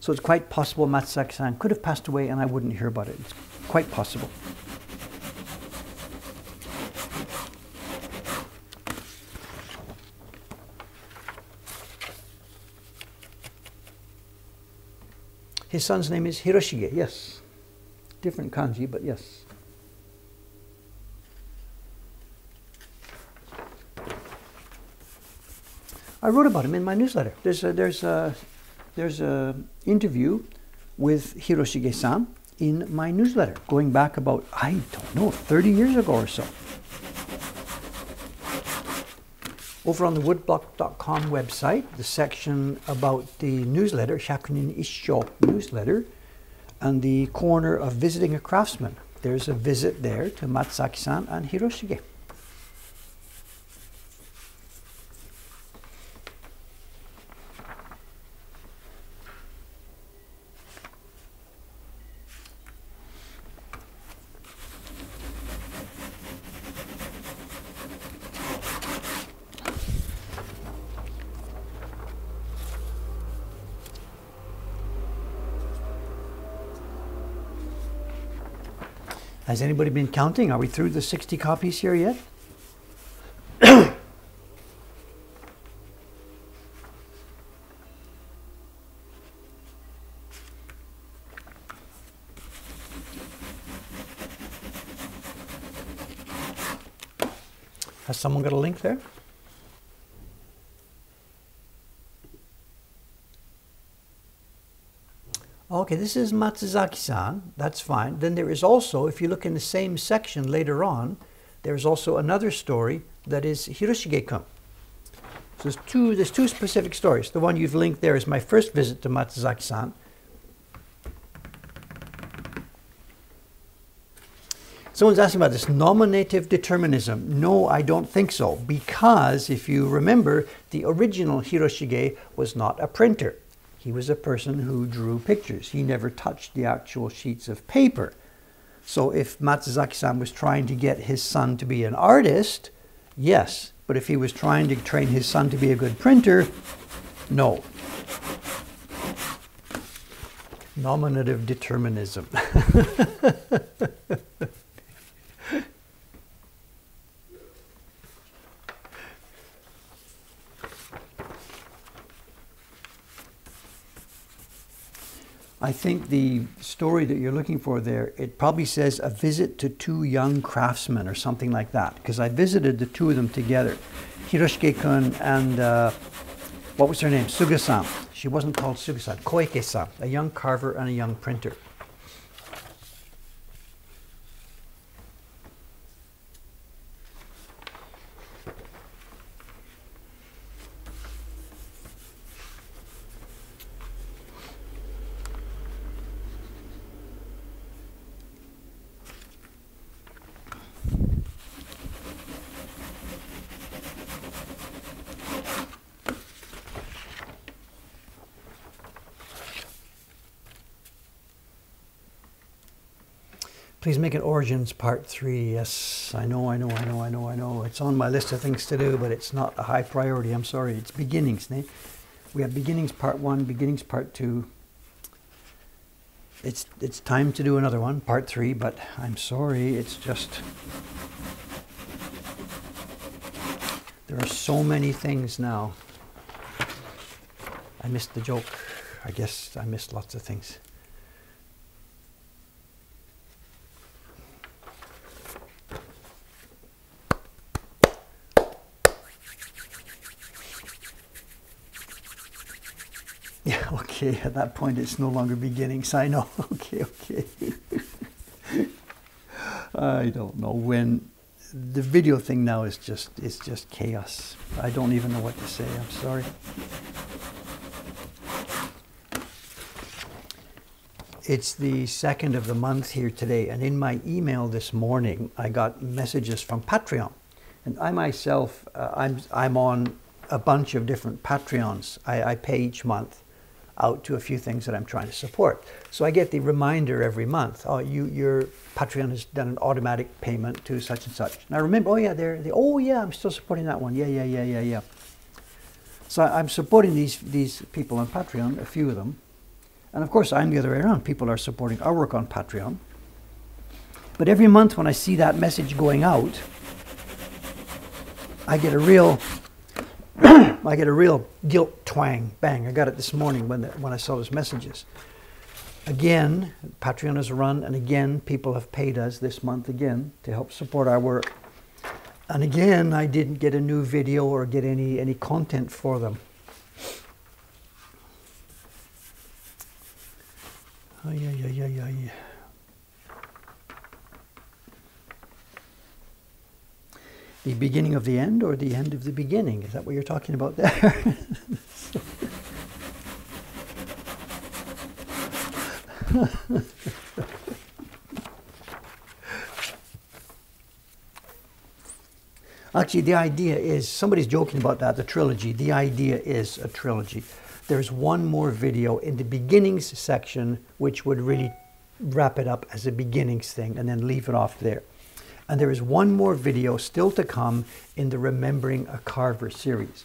So it's quite possible Matsuzaki-san could have passed away and I wouldn't hear about it. It's quite possible. His son's name is Hiroshige, yes. Different kanji, but yes. I wrote about him in my newsletter. There's a, there's a, there's a interview with Hiroshige-san in my newsletter going back about, I don't know, 30 years ago or so. Over on the woodblock.com website, the section about the newsletter, Hyakunin Issho newsletter, and the corner of visiting a craftsman, there's a visit there to Matsuzaki-san and Hiroshige. Has anybody been counting? Are we through the 60 copies here yet? *coughs* Has someone got a link there? Okay, this is Matsuzaki-san. That's fine. Then there is also, if you look in the same section later on, there's also another story that is Hiroshige-kun. So there's two, there's two specific stories. The one you've linked there is my first visit to Matsuzaki-san. Someone's asking about this nominative determinism. No, I don't think so. Because if you remember, the original Hiroshige was not a printer. He was a person who drew pictures. He never touched the actual sheets of paper. So if Matsuzaki-san was trying to get his son to be an artist, yes. But if he was trying to train his son to be a good printer, no. Nominative determinism. *laughs* I think the story that you're looking for there, it probably says a visit to two young craftsmen or something like that, because I visited the two of them together, Hiroshige-kun and uh, what was her name? Suga-san. She wasn't called Suga-san, Koike-san, a young carver and a young printer. Make it Origins Part 3. Yes, I know, I know, I know, I know, I know. It's on my list of things to do, but it's not a high priority. I'm sorry. It's Beginnings. Ne? We have Beginnings Part 1, Beginnings Part 2. It's, it's time to do another one, Part 3, but I'm sorry. It's just... There are so many things now. I missed the joke. I guess I missed lots of things. Okay, at that point it's no longer beginnings. I know. *laughs* okay, okay. I don't know when the video thing now is just it's just chaos. I don't even know what to say. I'm sorry. It's the second of the month here today, and in my email this morning, I got messages from Patreon, and I myself, uh, I'm I'm on a bunch of different Patreons. I, I pay each month, out to a few things that I'm trying to support. So I get the reminder every month, oh, you, your Patreon has done an automatic payment to such and such. And I remember, oh yeah, they're, they, oh yeah, I'm still supporting that one. Yeah, yeah, yeah, yeah, yeah. So I'm supporting these, these people on Patreon, a few of them. And of course, I'm the other way around. People are supporting our work on Patreon. But every month when I see that message going out, I get a real *coughs* I get a real guilt twang. Bang, I got it this morning when, the, when I saw those messages. Again, Patreon is run, and again, people have paid us this month again to help support our work. And again, I didn't get a new video or get any, any content for them. Oh, yeah, yeah, yeah, yeah, the beginning of the end or the end of the beginning? Is that what you're talking about there? Actually, the idea is somebody's joking about that, the trilogy. The idea is a trilogy. There's one more video in the beginnings section, which would really wrap it up as a beginnings thing and then leave it off there. And there is one more video still to come in the Remembering a Carver series.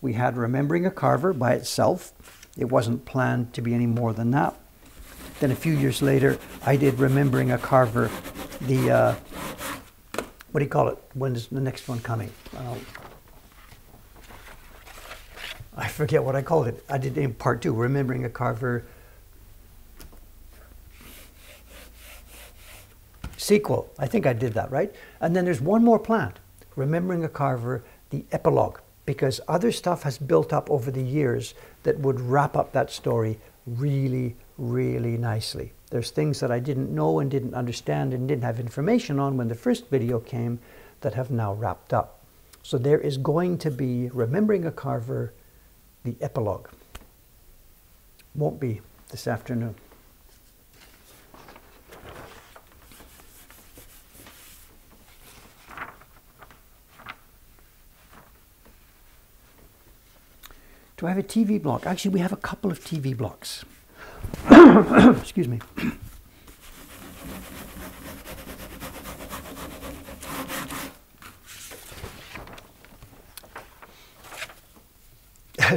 We had Remembering a Carver by itself. It wasn't planned to be any more than that. Then a few years later, I did Remembering a Carver the uh, what do you call it? When's the next one coming? Uh, I forget what I called it. I did in part two, remembering a carver sequel. I think I did that right. And then there's one more plant, remembering a carver, the epilogue, because other stuff has built up over the years that would wrap up that story really, really nicely. There's things that I didn't know and didn't understand and didn't have information on when the first video came that have now wrapped up. So there is going to be Remembering a Carver, the epilogue. Won't be this afternoon. Do I have a TV block? Actually, we have a couple of TV blocks. *coughs* Excuse me. *laughs*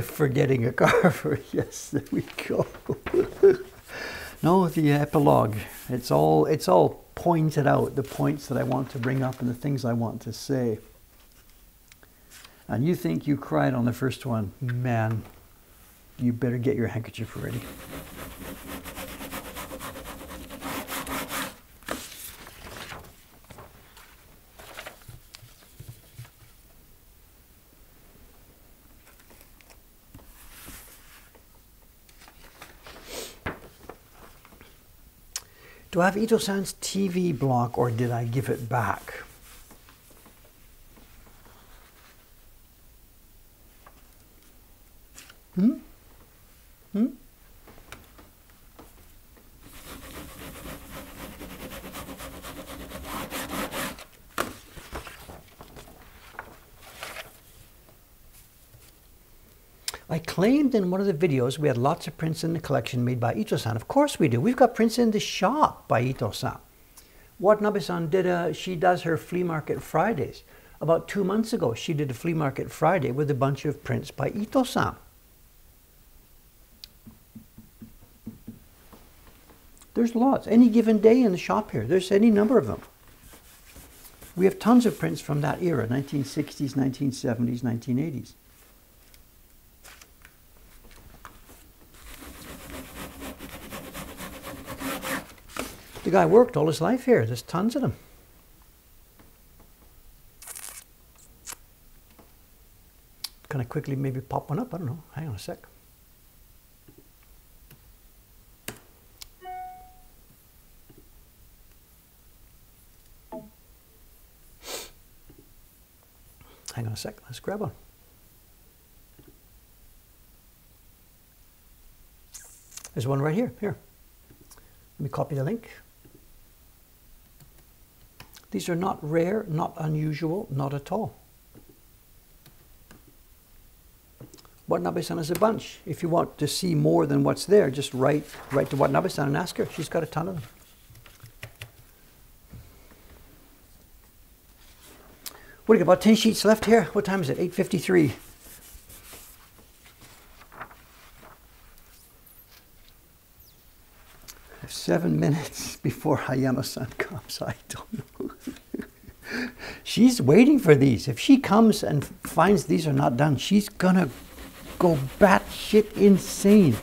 Forgetting a carver. *laughs* Yes, there we go. *laughs* no, the epilogue. It's all it's all pointed out, the points that I want to bring up and the things I want to say. And you think you cried on the first one, man, you better get your handkerchief ready. Do I have Ito-san's TV block or did I give it back? Hmm? Hmm? I claimed in one of the videos we had lots of prints in the collection made by Ito-san. Of course we do. We've got prints in the shop by Ito-san. Watanabe-san did a, she does her flea market Fridays. About two months ago, she did a flea market Friday with a bunch of prints by Ito-san. There's lots. Any given day in the shop here, there's any number of them. We have tons of prints from that era, 1960s, 1970s, 1980s. The guy worked all his life here. There's tons of them. Can I quickly maybe pop one up? I don't know. Hang on a sec. Hang on a sec. Let's grab one. There's one right here. Here. Let me copy the link. These are not rare, not unusual, not at all. Watanabe-san is a bunch. If you want to see more than what's there, just write, write to Watanabe-san and ask her. She's got a ton of them. What do you got, about 10 sheets left here? What time is it? 8.53. Seven minutes before Ayano-san comes. I don't know. she's waiting for these. If she comes and finds these are not done, she's gonna go batshit insane.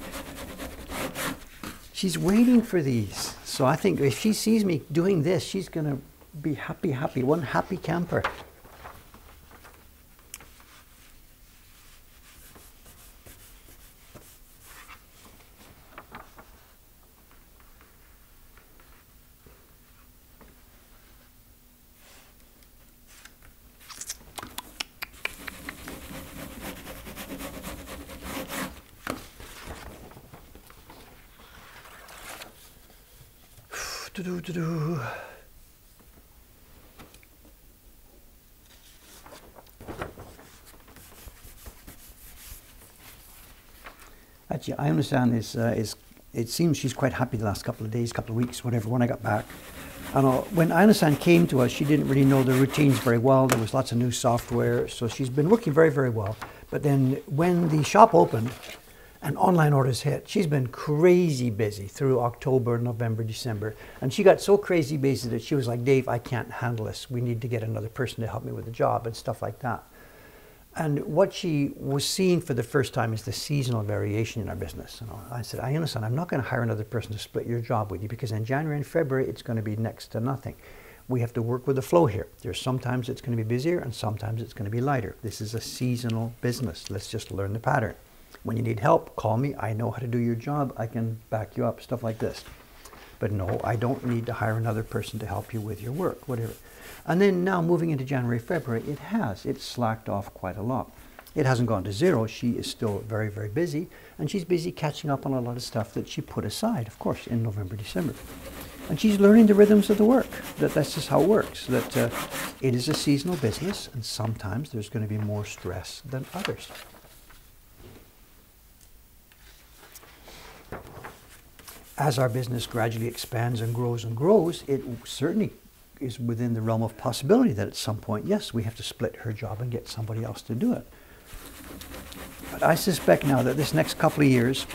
She's waiting for these. So I think if she sees me doing this, she's gonna be happy, happy, one happy camper. Do do do. Actually, I understand is uh, is it seems she's quite happy the last couple of days, couple of weeks, whatever. When I got back, and uh, when Ayano-san came to us, she didn't really know the routines very well. There was lots of new software, so she's been working very, very well. But then when the shop opened, and online orders hit. She's been crazy busy through October, November, December. And she got so crazy busy that she was like, Dave, I can't handle this. We need to get another person to help me with the job and stuff like that. And what she was seeing for the first time is the seasonal variation in our business. And I said, I understand, I'm not going to hire another person to split your job with you because in January and February, it's going to be next to nothing. We have to work with the flow here. There's sometimes it's going to be busier and sometimes it's going to be lighter. This is a seasonal business. Let's just learn the pattern. When you need help, call me. I know how to do your job. I can back you up, stuff like this. But no, I don't need to hire another person to help you with your work, whatever. And then now moving into January, February, it has. It's slacked off quite a lot. It hasn't gone to zero. She is still very, very busy. And she's busy catching up on a lot of stuff that she put aside, of course, in November, December. And she's learning the rhythms of the work. That that's just how it works. That uh, it is a seasonal business, and sometimes there's going to be more stress than others. As our business gradually expands and grows and grows, it certainly is within the realm of possibility that at some point, yes, we have to split her job and get somebody else to do it. But I suspect now that this next couple of years,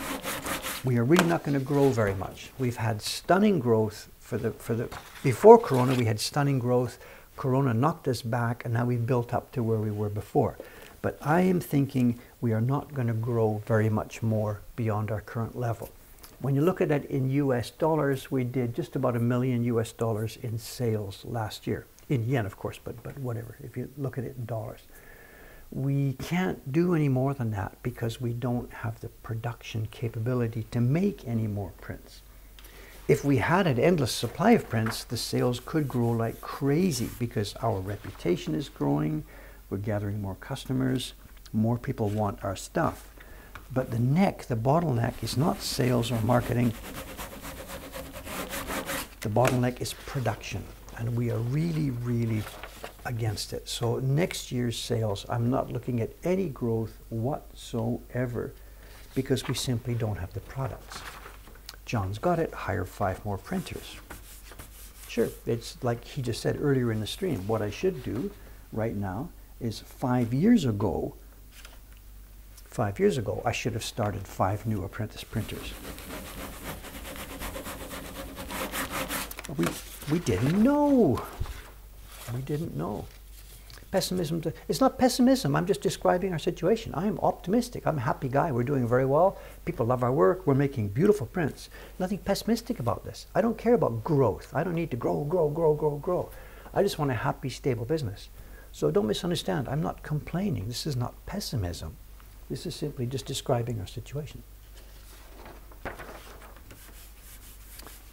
we are really not going to grow very much. We've had stunning growth for the for the before Corona. We had stunning growth. Corona knocked us back, and now we've built up to where we were before. But I am thinking we are not going to grow very much more beyond our current level. When you look at it in US dollars, we did just about a million US dollars in sales last year. In yen, of course, but, but whatever, if you look at it in dollars. We can't do any more than that because we don't have the production capability to make any more prints. If we had an endless supply of prints, the sales could grow like crazy because our reputation is growing, we're gathering more customers, more people want our stuff. But the neck, the bottleneck, is not sales or marketing. The bottleneck is production. And we are really, really against it. So next year's sales, I'm not looking at any growth whatsoever because we simply don't have the products. John's got it, hire five more printers. Sure, it's like he just said earlier in the stream. What I should do right now is five years ago, five years ago, I should have started five new apprentice printers. We, we didn't know. We didn't know. Pessimism, to, it's not pessimism, I'm just describing our situation. I am optimistic, I'm a happy guy, we're doing very well, people love our work, we're making beautiful prints. Nothing pessimistic about this. I don't care about growth. I don't need to grow, grow, grow, grow, grow. I just want a happy, stable business. So don't misunderstand, I'm not complaining. This is not pessimism. This is simply just describing our situation.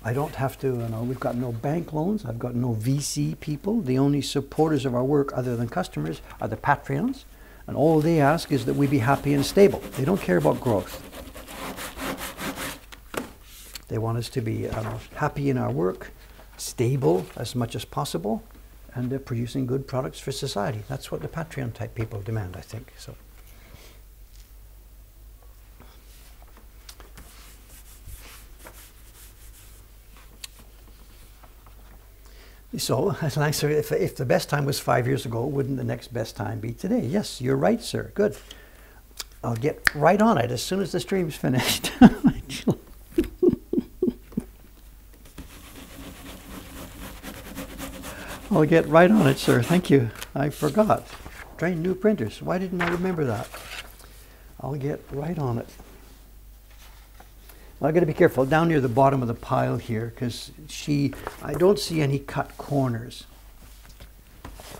I don't have to, you know, we've got no bank loans, I've got no VC people. The only supporters of our work other than customers are the Patreons. And all they ask is that we be happy and stable. They don't care about growth. They want us to be uh, happy in our work, stable as much as possible, and producing good products for society. That's what the Patreon type people demand, I think. So. So, *laughs* answer, if, if the best time was five years ago, wouldn't the next best time be today? Yes, you're right, sir. Good. I'll get right on it as soon as the stream's finished. *laughs* I'll get right on it, sir. Thank you. I forgot. Train new printers. Why didn't I remember that? I'll get right on it. Well, I got to be careful down near the bottom of the pile here because she, I don't see any cut corners.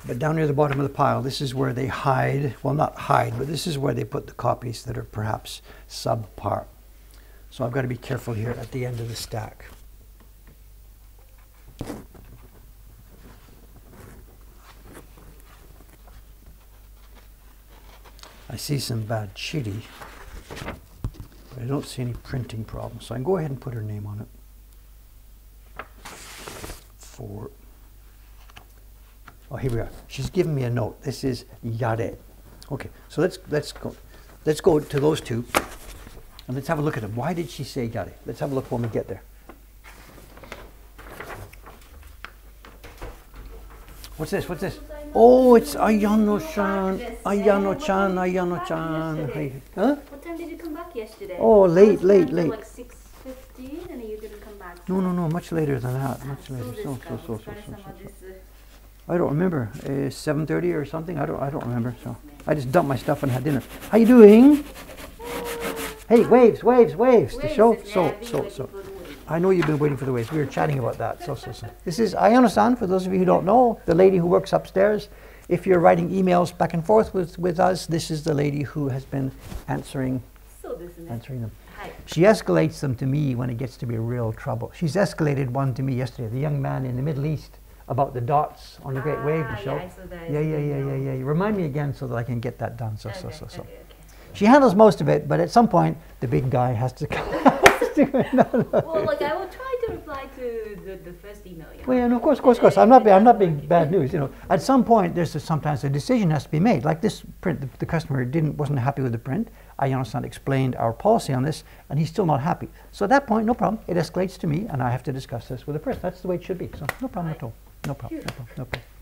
But down near the bottom of the pile, this is where they hide, well, not hide, but this is where they put the copies that are perhaps subpar. So I've got to be careful here at the end of the stack. I see some bad chitty. But I don't see any printing problems. So I can go ahead and put her name on it. For, oh, here we are. She's giving me a note. This is Yare. Okay, so let's, let's, go, let's go to those two and let's have a look at them. Why did she say Yare? Let's have a look when we get there. What's this? What's this? Oh, it's Ayano-chan. Ayano-chan, Ayano-chan. Huh? Time did you come back yesterday? Oh, I late, late, late. Like six fifteen, and you didn't come back. No, no, no, much later than that, Ah, much later. So, so, so, so, so, so. of this, I don't remember. Uh, 7:30 or something. I don't. I don't remember. So I just dumped my stuff and had dinner. How you doing? Hey, waves, waves, waves. The show. So, so, so. for the wave. I know you've been waiting for the waves. We were chatting about that. So, so, so. This is Ayano-san. For those of you who don't know, the lady who works upstairs. If you're writing emails back and forth with, with us, this is the lady who has been answering So answering them. Hi. She escalates them to me when it gets to be real trouble. She's escalated one to me yesterday. The young man in the Middle East about the dots on the Great Wave Ah. Yeah, I saw that. Yeah, yeah, yeah, yeah, yeah. Remind me again so that I can get that done. So, so, Okay, so, so. okay, okay. She handles most of it, but at some point, the big guy has to *laughs* come. Well, like I will try to reply to the, the first email. You know? Well, yeah, no, of course, of course, of course. I'm not, I'm not being bad news. You know, at some point, there's a, sometimes a decision has to be made. Like this print, the, the customer didn't wasn't happy with the print. Ayano-san explained our policy on this, and he's still not happy. So at that point, no problem. It escalates to me, and I have to discuss this with the person. That's the way it should be. So no problem at all. No problem. No problem. No problem.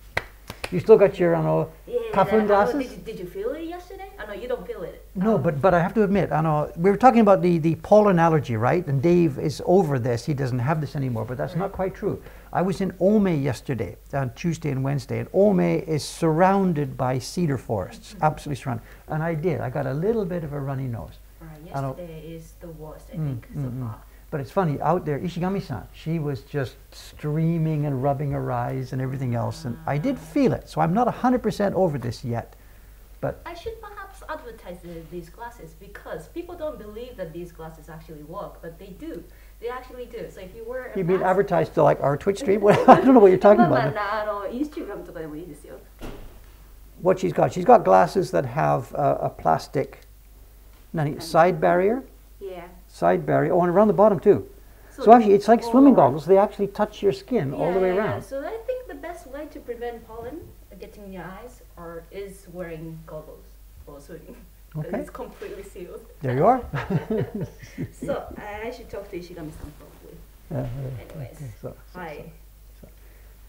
You still got your, I know, Yeah, glasses? Did you, did you feel it yesterday? I know you don't feel it. No, Um, but but I have to admit, I know we were talking about the the pollen allergy, right? And Dave is over this; he doesn't have this anymore. But that's not quite true. I was in Ome yesterday, on Tuesday and Wednesday, and Ome is surrounded by cedar forests, absolutely surrounded. And I did. I got a little bit of a runny nose. Right, yesterday is the worst, I Mm, think, so mm, mm. But it's funny, out there, Ishigami-san, she was just streaming and rubbing her eyes and everything else, and I did ah. feel it. So I'm not 100% over this yet, but... I should perhaps advertise these glasses because people don't believe that these glasses actually work, but they do. They actually do. So if you were You mean advertise to like our Twitch stream? *laughs* *laughs* I don't know what you're talking about. what she's got, she's got glasses that have uh, a plastic side barrier. Yeah side barrier. Oh, and around the bottom too. So, So actually, it's like swimming goggles. They actually touch your skin all the way yeah, yeah. around. So I think the best way to prevent pollen getting in your eyes or is wearing goggles or swimming. *laughs* Okay. It's completely sealed. There you are. *laughs* *laughs* So I should talk to Ishigami-san probably. Yeah, yeah, Anyways, okay, so, so, hi.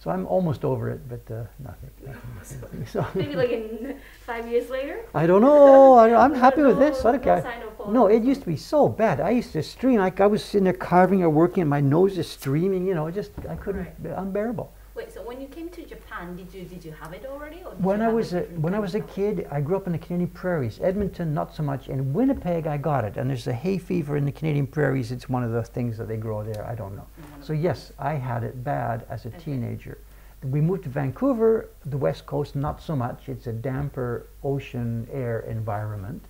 So I'm almost over it, but uh, *laughs* nothing. nothing. *laughs* So, *laughs* Maybe like in five years later. I don't know. I, I'm happy with this. I don't no care. sign of pollen. No, it used to be so bad. I used to stream. Like I was sitting there carving or working, and my nose is streaming. You know, just I couldn't. Right. Unbearable. Wait, so when you came to Japan, did you did you have it already? Or When I was a, when I was a kid, I grew up in the Canadian prairies. Edmonton, not so much. In Winnipeg, I got it. And there's a hay fever in the Canadian prairies. It's one of the things that they grow there. I don't know. So yes, I had it bad as a Okay. teenager. We moved to Vancouver, the west coast, not so much. It's a damper ocean air environment.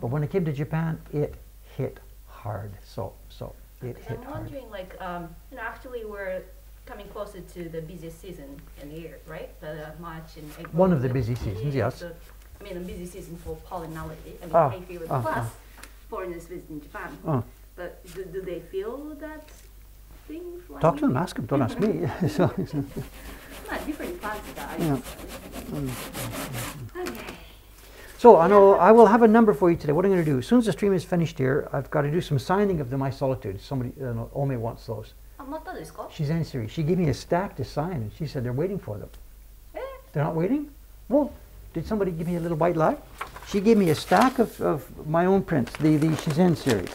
But when I came to Japan, it hit hard. So so it hit I'm hard. wondering, like, um, you know, actually we're coming closer to the busiest season in the year, right? The uh, March and April. One of the busy seasons, yes. so- I mean, a busy season for pollen allergy. I mean, Ah, hay fever ah, plus ah. foreigners visiting Japan. Oh. But do, do they feel that thing? Talk to them, ask them. Don't ask me. *laughs* *laughs* so, Not different plants, guys. Yeah. Okay. So I know I will have a number for you today. What I'm going to do, as soon as the stream is finished here, I've got to do some signing of the My Solitude. Somebody, uh, Ome wants those. She's answering. She gave me a stack to sign, and she said they're waiting for them. Eh? They're not waiting? Well, did somebody give me a little white lie? She gave me a stack of, of my own prints, the, the Shizan series,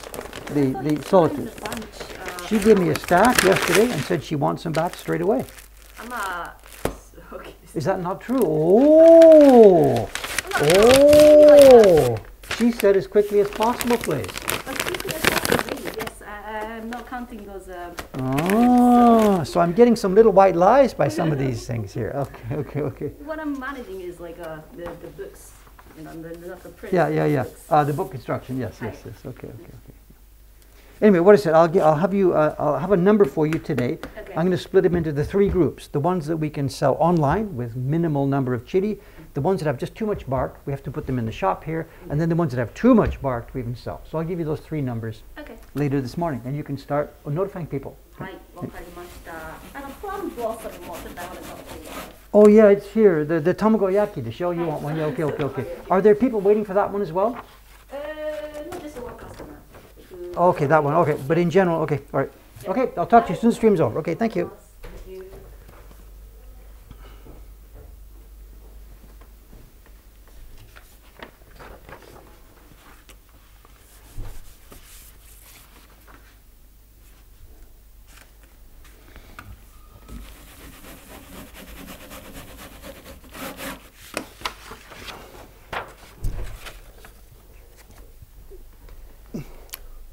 the, the solitude. Bunch, uh, she gave me a stack yesterday and said she wants them back straight away. A, *laughs* okay. Is that not true? Oh! Oh! She said as quickly as possible, please. As quickly as possible, yes. I, am not counting those. Uh, Oh, so I'm getting some little white lies by some of these things here. Okay, okay, okay. what I'm managing is like uh, the, the books, you know, the, not the print. Yeah, yeah, yeah. Books. Uh, the book construction, yes, yes, yes. Okay, okay, okay. Anyway, what I said, I'll, get, I'll have you, uh, I'll have a number for you today. Okay. I'm going to split them into the three groups. The ones that we can sell online with minimal number of chiri. The ones that have just too much bark, we have to put them in the shop here. And then the ones that have too much bark, we can sell. So I'll give you those three numbers Okay. later this morning, and you can start notifying people. はい、わかりました。あの、プラムブロッサムもちょっと I want to talk to you about. Oh yeah, it's here. The the tamagoyaki, the show you want one. Yeah, okay, okay, okay. Are there people waiting for that one as well? Uh, not just one customer. Who- Okay, that one. Okay, but in general, okay, all right. Okay, I'll talk to you as soon as the stream's over. Okay, thank you. Thank you.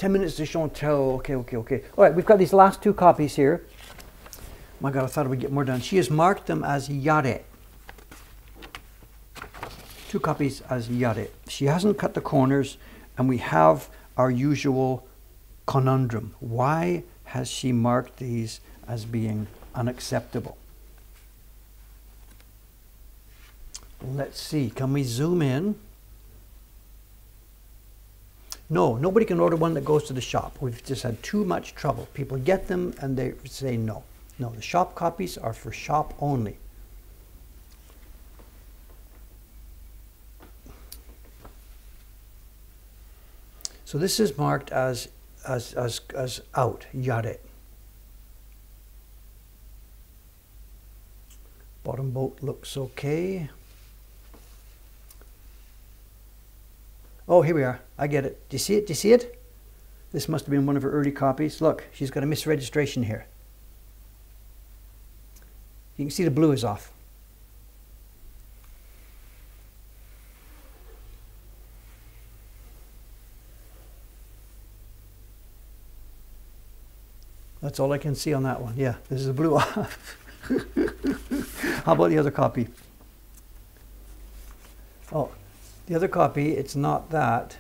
10 minutes to Chantel. Okay, okay, okay. All right, we've got these last two copies here. My God, I thought would get more done. She has marked them as yare. Two copies as yare. She hasn't cut the corners, and we have our usual conundrum. Why has she marked these as being unacceptable? Let's see, can we zoom in? No, nobody can order one that goes to the shop. We've just had too much trouble. People get them and they say no. No, the shop copies are for shop only. So this is marked as as as as out, yare. Bottom boat looks okay. Oh, here we are. I get it. Do you see it? Do you see it? This must have been one of her early copies. Look, she's got a misregistration here. You can see the blue is off. That's all I can see on that one. Yeah, this is the blue *laughs* off. How about the other copy? Oh, the other copy, it's not that.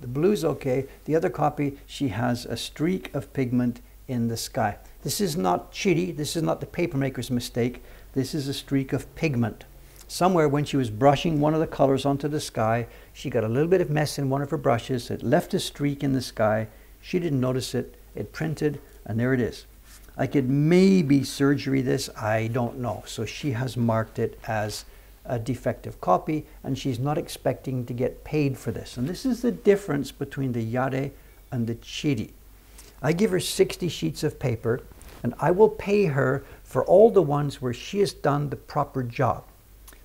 The blue's okay. The other copy, she has a streak of pigment in the sky. This is not chiri. This is not the papermaker's mistake. This is a streak of pigment. Somewhere when she was brushing one of the colors onto the sky, she got a little bit of mess in one of her brushes. It left a streak in the sky. She didn't notice it. It printed, and there it is. I could maybe surgery this. I don't know. So she has marked it as a defective copy and she's not expecting to get paid for this. And this is the difference between the yare and the chiri. I give her 60 sheets of paper and I will pay her for all the ones where she has done the proper job.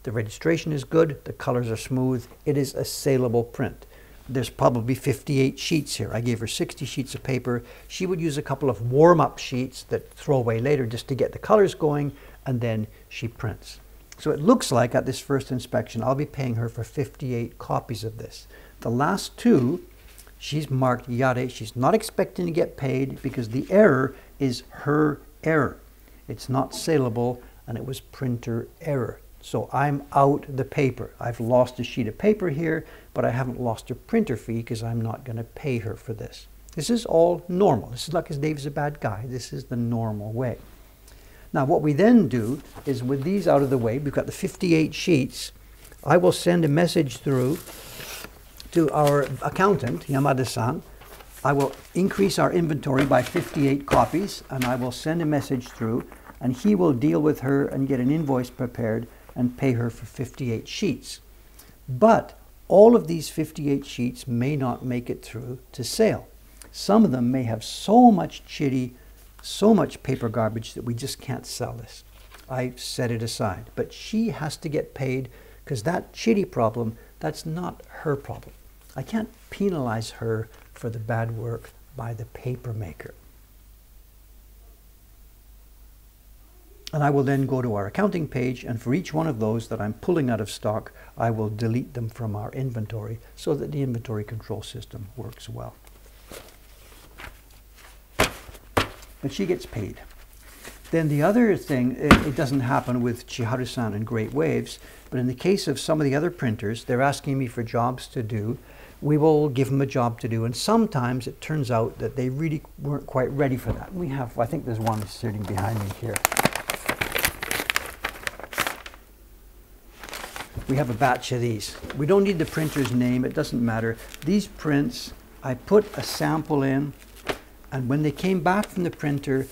The registration is good, the colors are smooth, it is a saleable print. There's probably 58 sheets here. I gave her 60 sheets of paper. She would use a couple of warm-up sheets that throw away later just to get the colors going, and then she prints. So it looks like at this first inspection, I'll be paying her for 58 copies of this. The last two, she's marked yare. She's not expecting to get paid because the error is her error. It's not saleable and it was printer error. So I'm out the paper. I've lost a sheet of paper here, but I haven't lost a printer fee because I'm not going to pay her for this. This is all normal. This is not because Dave's a bad guy. This is the normal way. Now what we then do is with these out of the way, we've got the 58 sheets, I will send a message through to our accountant, Yamada-san. I will increase our inventory by 58 copies and I will send a message through and he will deal with her and get an invoice prepared and pay her for 58 sheets. But all of these 58 sheets may not make it through to sale. Some of them may have so much chiri so much paper garbage that we just can't sell this. I set it aside. But she has to get paid because that chiri problem, that's not her problem. I can't penalize her for the bad work by the paper maker. And I will then go to our accounting page, and for each one of those that I'm pulling out of stock, I will delete them from our inventory so that the inventory control system works well. But she gets paid. Then the other thing, it, it doesn't happen with Chiharu-san and Great Waves, but in the case of some of the other printers, they're asking me for jobs to do. We will give them a job to do, and sometimes it turns out that they really weren't quite ready for that. We have, I think there's one sitting behind me here. We have a batch of these. We don't need the printer's name, it doesn't matter. These prints, I put a sample in, and when they came back from the printer,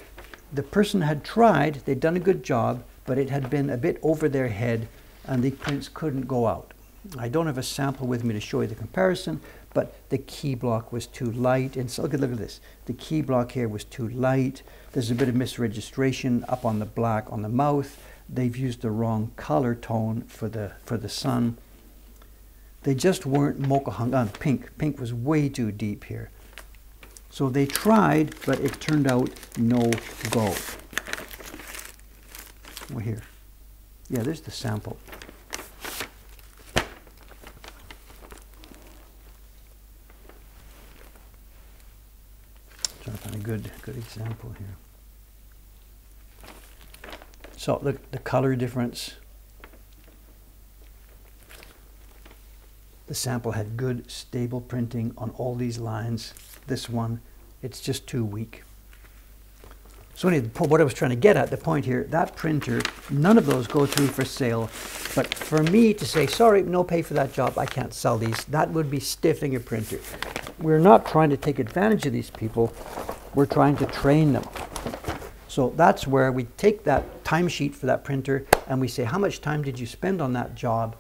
the person had tried, they'd done a good job, but it had been a bit over their head and the prints couldn't go out. I don't have a sample with me to show you the comparison, but the key block was too light. And so look at, look at this. The key block here was too light. There's a bit of misregistration up on the black on the mouth. They've used the wrong color tone for the, for the sun. They just weren't mocha hung on pink. Pink was way too deep here. So they tried, but it turned out no go. Well, here. Yeah, there's the sample. trying to find a good, good example here. So look, the color difference. The sample had good, stable printing on all these lines. This one, it's just too weak. So anyway, what I was trying to get at, the point here, that printer, none of those go through for sale. But for me to say, sorry, no pay for that job, I can't sell these, that would be stiffing a printer. We're not trying to take advantage of these people, we're trying to train them. So that's where we take that timesheet for that printer and we say, how much time did you spend on that job?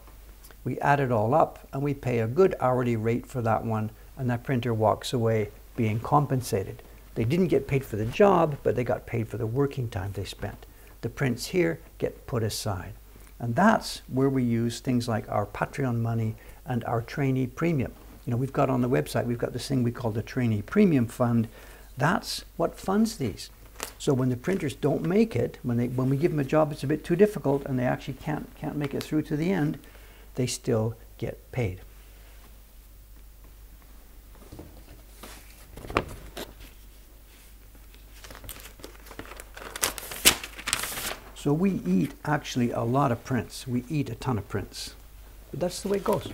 We add it all up and we pay a good hourly rate for that one and that printer walks away being compensated. They didn't get paid for the job, but they got paid for the working time they spent. The prints here get put aside. And that's where we use things like our Patreon money and our trainee premium. You know, we've got on the website, we've got this thing we call the trainee premium fund. That's what funds these. So when the printers don't make it, when, they, when we give them a job that's a bit too difficult and they actually can't, can't make it through to the end, they still get paid. So we eat actually a lot of prints. We eat a ton of prints. But that's the way it goes.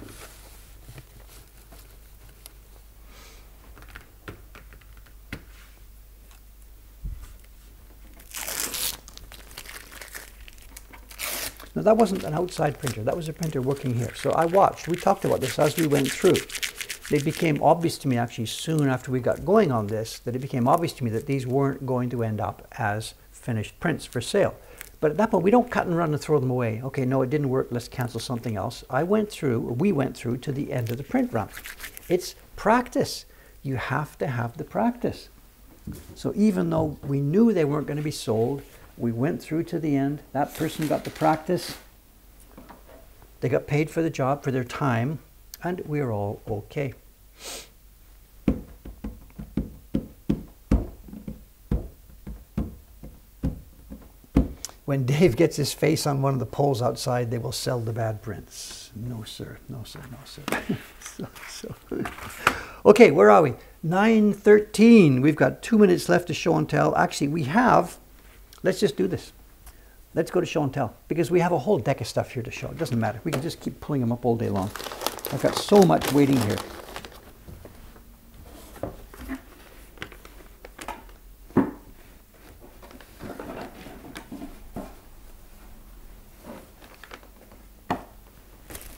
Now that wasn't an outside printer, that was a printer working here. So I watched, we talked about this as we went through. It became obvious to me actually soon after we got going on this, that it became obvious to me that these weren't going to end up as finished prints for sale. But at that point, we don't cut and run and throw them away. Okay, no, it didn't work. Let's cancel something else. I went through, we went through to the end of the print run. It's practice. You have to have the practice. So even though we knew they weren't going to be sold, we went through to the end. That person got the practice. They got paid for the job, for their time, and we're all okay. when Dave gets his face on one of the poles outside, they will sell the bad prints. No, sir. No, sir. No, sir. *laughs* so, so. Okay, where are we? 9.13. We've got two minutes left to show and tell. Actually, we have, let's just do this. Let's go to show and tell because we have a whole deck of stuff here to show. It doesn't matter. We can just keep pulling them up all day long. I've got so much waiting here.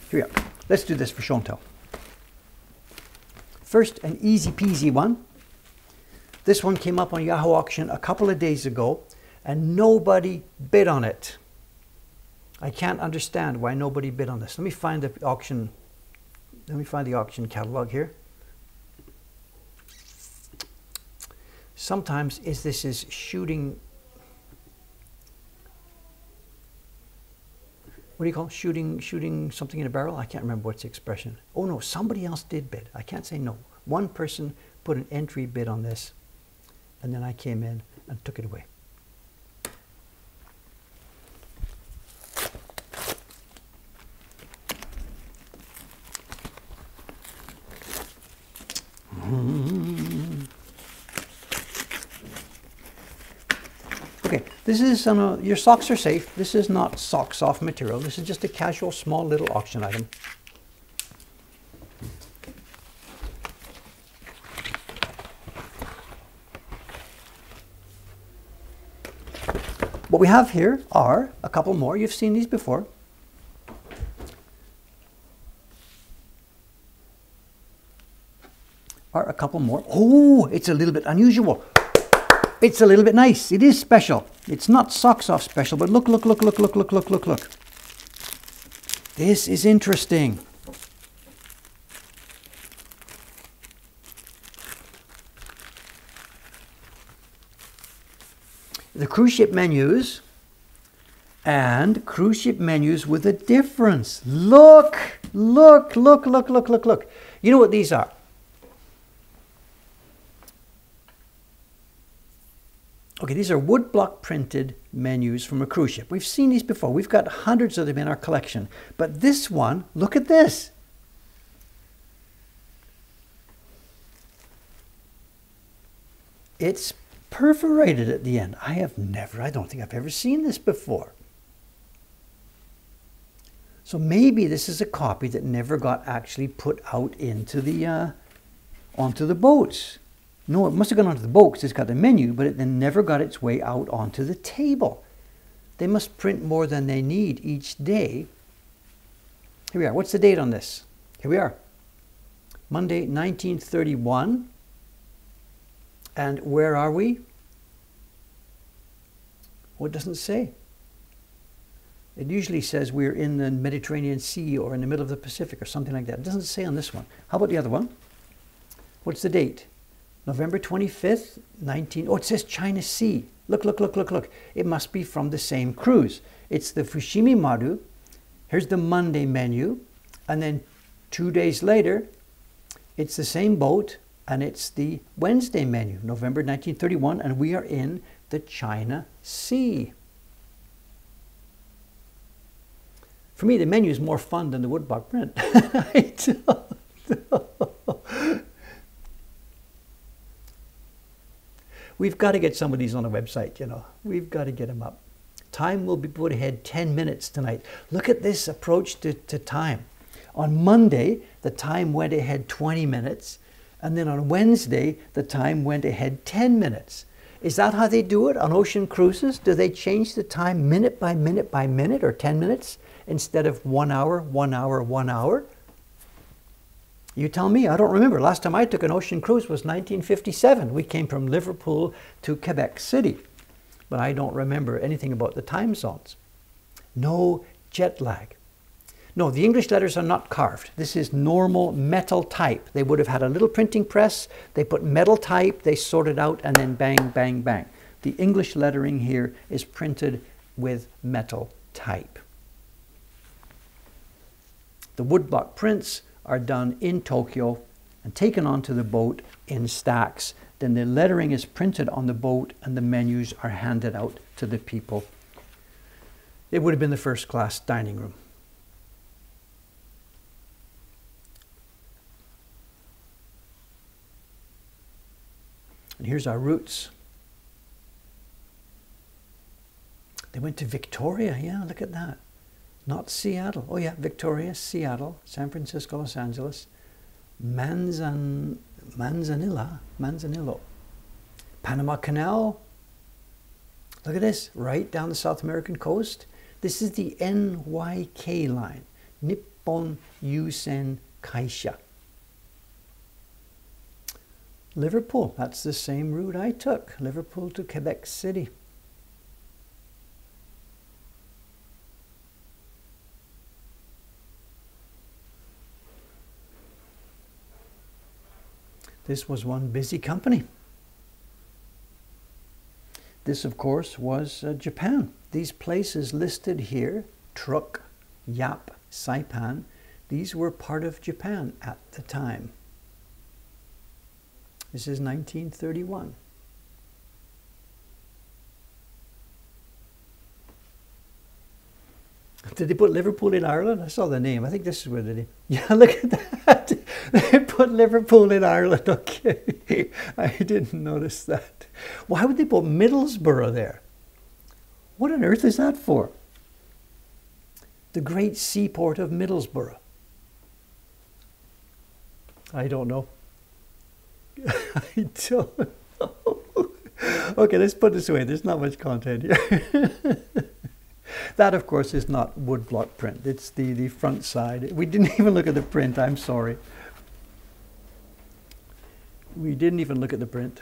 Here we go. Let's do this for tell. First, an easy peasy one. This one came up on Yahoo auction a couple of days ago and nobody bid on it. I can't understand why nobody bid on this. Let me find the auction. Let me find the auction catalog here. Sometimes is this is shooting what do you call it? shooting shooting something in a barrel? I can't remember what's the expression. Oh no, somebody else did bid. I can't say no. One person put an entry bid on this, and then I came in and took it away. Okay, this is, uh, your socks are safe. This is not socks off material. This is just a casual small little auction item. What we have here are a couple more. You've seen these before. Are a couple more. Oh, it's a little bit unusual. It's a little bit nice. It is special. It's not socks off special, but look, look, look, look, look, look, look, look, look. This is interesting. The cruise ship menus and cruise ship menus with a difference. Look, look, look, look, look, look, look. You know what these are? Okay, these are woodblock printed menus from a cruise ship. We've seen these before. We've got hundreds of them in our collection. But this one, look at this. it's perforated at the end. I have never, I don't think I've ever seen this before. So maybe this is a copy that never got actually put out into the uh, onto the boats. No, it must have gone onto the boat because it's got the menu, but it then never got its way out onto the table. They must print more than they need each day. Here we are. What's the date on this? Here we are. Monday, 1931. And where are we? What doesn't say? It usually says we're in the Mediterranean Sea or in the middle of the Pacific or something like that. It doesn't say on this one. How about the other one? What's the date? November 25th, 19. Oh, it says China Sea. Look, look, look, look, look. It must be from the same cruise. It's the Fushimi Maru. Here's the Monday menu. And then two days later, it's the same boat and it's the Wednesday menu, November 1931, and we are in the China Sea. For me, the menu is more fun than the woodblock print. *laughs* *laughs* We've got to get some of these on the website, you know. We've got to get them up. Time will be put ahead 10 minutes tonight. Look at this approach to, to time. On Monday, the time went ahead 20 minutes. And then on Wednesday, the time went ahead 10 minutes. Is that how they do it on ocean cruises? Do they change the time minute by minute by minute or 10 minutes instead of one hour, one hour, one hour? You tell me, I don't remember. Last time I took an ocean cruise was 1957. We came from Liverpool to Quebec City, but I don't remember anything about the time zones. No jet lag. No, the English letters are not carved. This is normal metal type. They would have had a little printing press, they put metal type, they sort it out, and then bang, bang, bang. The English lettering here is printed with metal type. The woodblock prints are done in Tokyo and taken onto the boat in stacks. Then the lettering is printed on the boat and the menus are handed out to the people. It would have been the first class dining room. And here's our roots. They went to Victoria. Yeah, look at that. Not Seattle. Oh, yeah, Victoria, Seattle, San Francisco, Los Angeles, Manzan, Manzanilla, Manzanillo, Panama Canal. Look at this, right down the South American coast. This is the NYK line, Nippon Yusen Kaisha. Liverpool, that's the same route I took, Liverpool to Quebec City. This was one busy company. This, of course, was uh, Japan. These places listed here, Truk, Yap, Saipan, these were part of Japan at the time. This is 1931. Did they put Liverpool in Ireland? I saw the name. I think this is where they did. *laughs* Yeah, look at that. Put Liverpool in Ireland. *laughs* Okay. I didn't notice that. Why would they put Middlesbrough there? What on earth is that for? The great seaport of Middlesbrough. I don't know. *laughs* I don't know. Okay, let's put this away. There's not much content here. *laughs* that, of course, is not woodblock print. It's the, the front side. We didn't even look at the print. I'm sorry. We didn't even look at the print.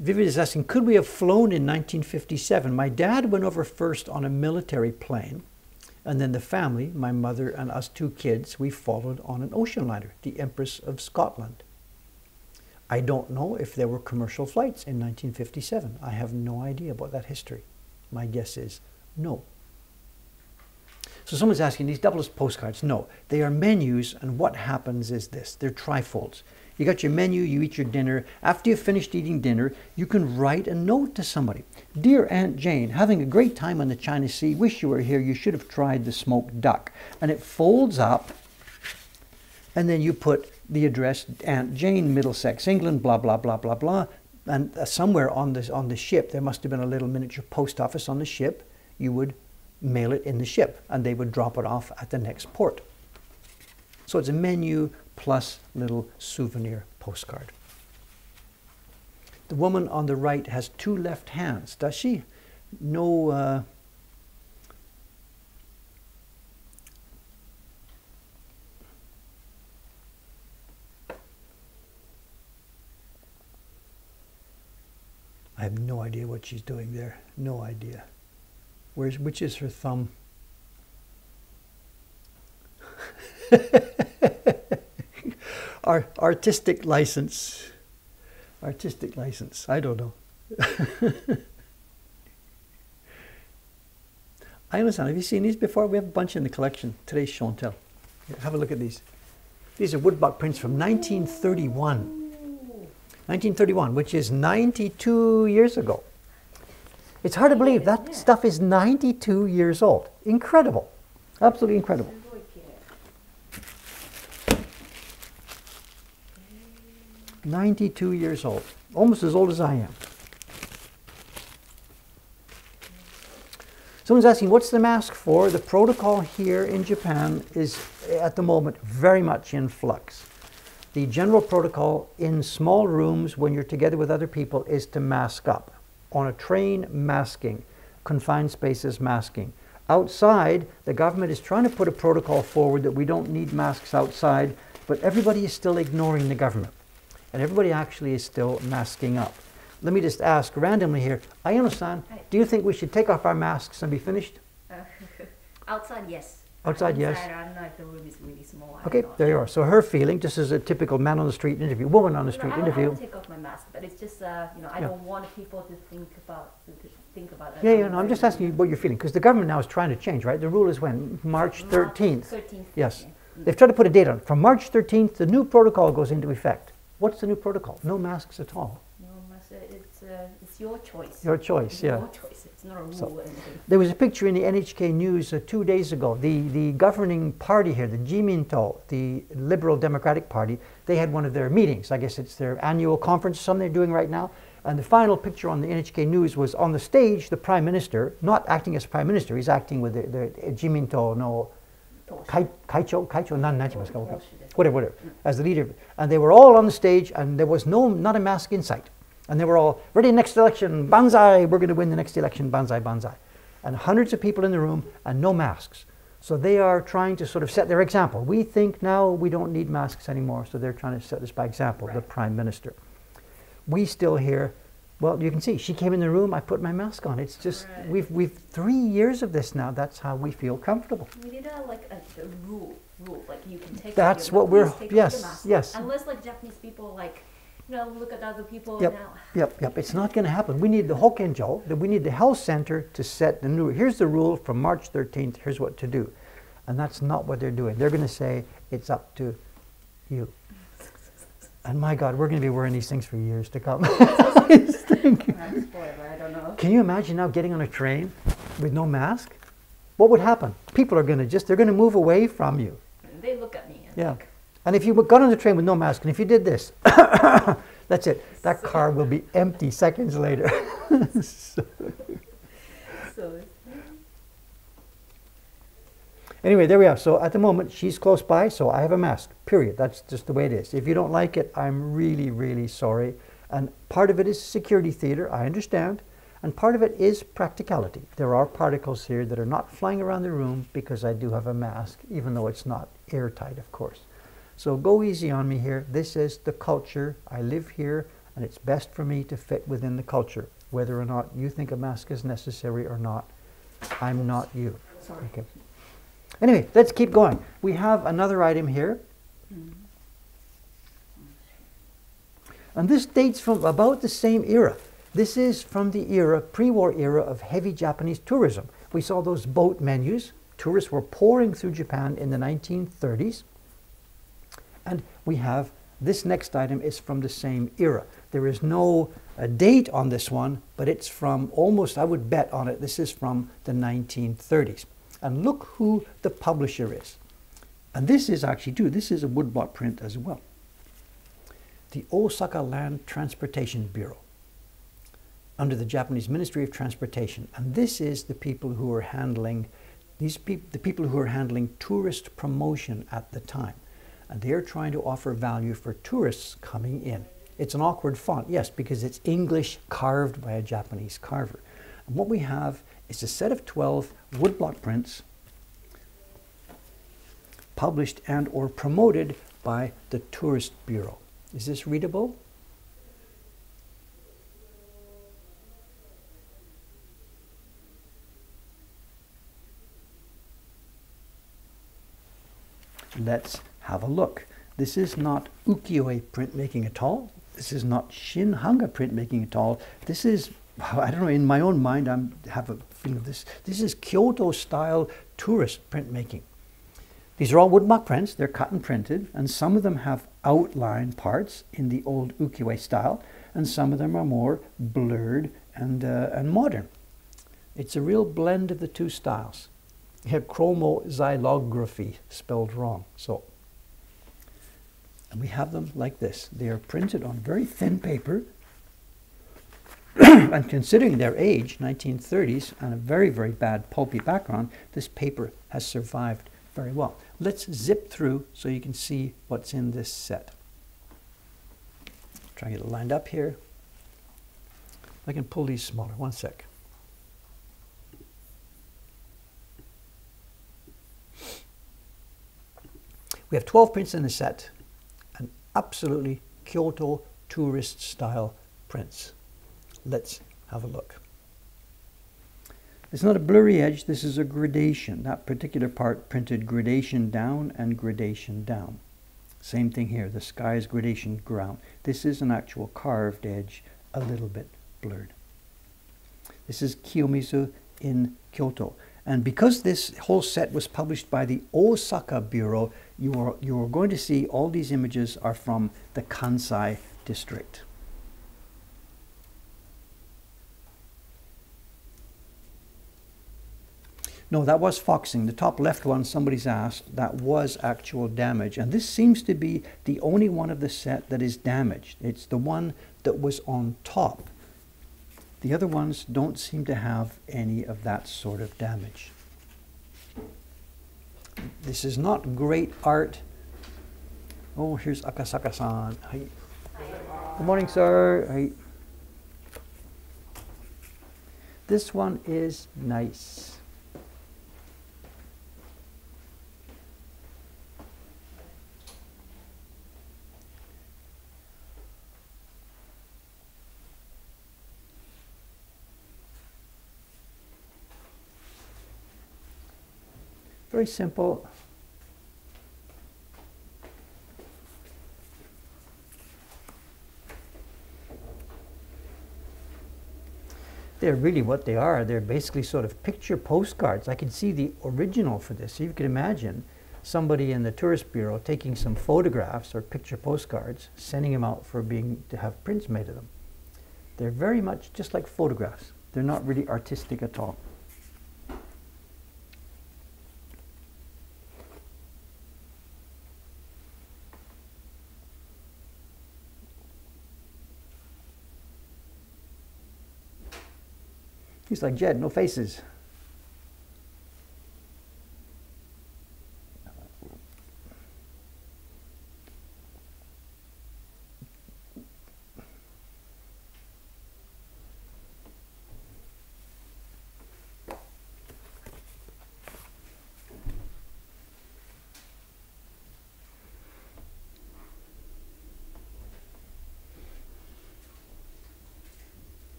Vivid is asking, could we have flown in 1957? My dad went over first on a military plane and then the family, my mother and us two kids, we followed on an ocean liner, the Empress of Scotland. I don't know if there were commercial flights in 1957. I have no idea about that history. My guess is no. So someone's asking, these doublest postcards? No, they are menus, and what happens is this. They're trifolds. You got your menu, you eat your dinner. After you've finished eating dinner, you can write a note to somebody. Dear Aunt Jane, having a great time on the China Sea. Wish you were here. You should have tried the smoked duck. And it folds up, and then you put the address Aunt Jane, Middlesex, England, blah blah blah blah blah. And uh, somewhere on this on the ship, there must have been a little miniature post office on the ship. You would mail it in the ship, and they would drop it off at the next port. So it's a menu plus little souvenir postcard. The woman on the right has two left hands, does she? No. Uh, I have no idea what she's doing there. No idea. Where's which is her thumb? *laughs* Our artistic license. Artistic license. I don't know. *laughs* I understand. Have you seen these before? We have a bunch in the collection. Today's Chantel. Here, have a look at these. These are woodblock prints from 1931. 1931, which is 92 years ago. It's hard to believe that stuff is 92 years old. Incredible. Absolutely incredible. 92 years old, almost as old as I am. Someone's asking, what's the mask for? The protocol here in Japan is, at the moment, very much in flux. The general protocol in small rooms when you're together with other people is to mask up. On a train, masking. Confined spaces, masking. Outside, the government is trying to put a protocol forward that we don't need masks outside, but everybody is still ignoring the government and everybody actually is still masking up. Let me just ask randomly here. I understand. Do you think we should take off our masks and be finished? Uh, *laughs* outside, yes. Outside, yes. I don't know if the room is really small. Okay, there you are. So her feeling, just as a typical man on the street interview, woman on the street no, I, interview. I will take off my mask, but it's just, uh, you know, I Yeah. don't want people to think about to think about. Yeah, yeah. No, I'm just asking you what you're feeling because the government now is trying to change, right? The rule is when March 13th. Thirteenth. Yes. They've tried to put a date on it. From March 13th, the new protocol goes into effect. What's the new protocol? No masks at all. No, mask, uh, it's uh, it's your choice. Your choice, It's yeah. Your choice. It's not a rule So- There was a picture in the NHK News uh, two days ago. The, the governing party here, the Jiminto, the Liberal Democratic Party, they had one of their meetings. I guess it's their annual conference, something they're doing right now. And the final picture on the NHK News was on the stage, the Prime Minister, not acting as Prime Minister, he's acting with the, the Jiminto no Kai, Kaicho, Kaicho, nan, whatever, whatever, as the leader. And they were all on the stage, and there was no, not a mask in sight. And they were all, ready, next election, banzai, we're going to win the next election, banzai, banzai. And hundreds of people in the room, and no masks. So they are trying to sort of set their example. We think now we don't need masks anymore, so they're trying to set this by example, the Prime Minister. We still hear, well, you can see, she came in the room, I put my mask on. It's just, Right. we've, we've three years of this now, that's how we feel comfortable. We need a like a, a rule, rule like you can take. That's what we're- yes, yes. Unless like Japanese people like, you know, look at other people Yep. now. Yep, yep. It's not going to happen. We need the Hokenjo, that we need the health center to set the new. Here's the rule from March 13th. Here's what to do, and that's not what they're doing. They're going to say it's up to you. And my God, we're going to be wearing these things for years to come. I just think- I'm I don't know. Can you imagine now getting on a train with no mask? What would happen? People are going to just, they're going to move away from you. They look at me and Yeah. like, And if you got on the train with no mask, and if you did this, *coughs* that's it. That car will be empty seconds later. *laughs* So- anyway, there we are. So at the moment, she's close by, so I have a mask, period. That's just the way it is. If you don't like it, I'm really, really sorry. And part of it is security theater, I understand. And part of it is practicality. There are particles here that are not flying around the room because I do have a mask, even though it's not airtight, of course. So go easy on me here. This is the culture. I live here, and it's best for me to fit within the culture. Whether or not you think a mask is necessary or not, I'm not you. sorry. Okay. Anyway, let's keep going. We have another item here. And this dates from about the same era. This is from the era, pre-war era of heavy Japanese tourism. We saw those boat menus. Tourists were pouring through Japan in the 1930s. And we have this next item is from the same era. There is no uh, date on this one, but it's from almost, I would bet on it, this is from the 1930s. And look who the publisher is. And this is actually too, this is a woodblock print as well. the Osaka Land Transportation Bureau under the Japanese Ministry of Transportation. And this is the people who are handling these peop- the people who are handling tourist promotion at the time. And they're trying to offer value for tourists coming in. It's an awkward font, yes, because it's English carved by a Japanese carver. And what we have is a set of 12 woodblock prints published and or promoted by the Tourist Bureau. Is this readable? Let's have a look. This is not ukiyo-e printmaking at all. This is not shin-hanga printmaking at all. This is, *laughs* I don't know, in my own mind, I have a feeling of this. This is Kyoto-style tourist printmaking. These are all woodblock prints. They're cut and printed, and some of them have outline parts in the old ukiyo-e style, and some of them are more blurred and, uh, and modern. It's a real blend of the two styles. You have chromoxylography spelled wrong. So, and we have them like this. They are printed on very thin paper, *clears throat* and considering their age, 1930s, and a very, very bad pulpy background, this paper has survived very well. Let's zip through so you can see what's in this set. Try and get it lined up here. I can pull these smaller. One sec. We have 12 prints in the set, absolutely Kyoto tourist style prints. Let's have a look. It's not a blurry edge, this is a gradation. That particular part printed gradation down and gradation down. Same thing here, the sky is gradation ground. This is an actual carved edge, a little bit blurred. This is Kiyomizu in Kyoto. And because this whole set was published by the Osaka Bureau, you are, you are going to see all these images are from the Kansai district. No, that was foxing. The top left one, somebody's asked, that was actual damage. And this seems to be the only one of the set that is damaged. It's the one that was on top. The other ones don't seem to have any of that sort of damage. This is not great art. Oh, here's Akasaka-san. Hi. Good morning, sir. Hi. This one is nice. Very simple. They're really what they are. They're basically sort of picture postcards. I can see the original for this. So you can imagine somebody in the tourist bureau taking some photographs or picture postcards, sending them out for being to have prints made of them. They're very much just like photographs. They're not really artistic at all. He's like, Jed, no faces.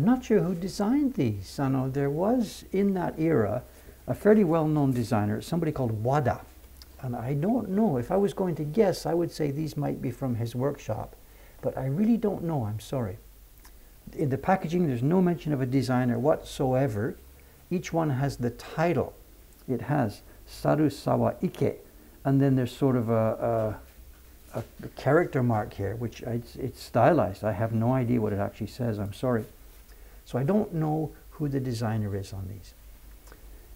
I'm not sure who designed these. I know there was in that era a fairly well-known designer, somebody called Wada. And I don't know, if I was going to guess, I would say these might be from his workshop. But I really don't know, I'm sorry. In the packaging, there's no mention of a designer whatsoever. Each one has the title. It has Sarusawa Ike. And then there's sort of a, a, a character mark here, which it's, it's stylized. I have no idea what it actually says. I'm sorry. So I don't know who the designer is on these.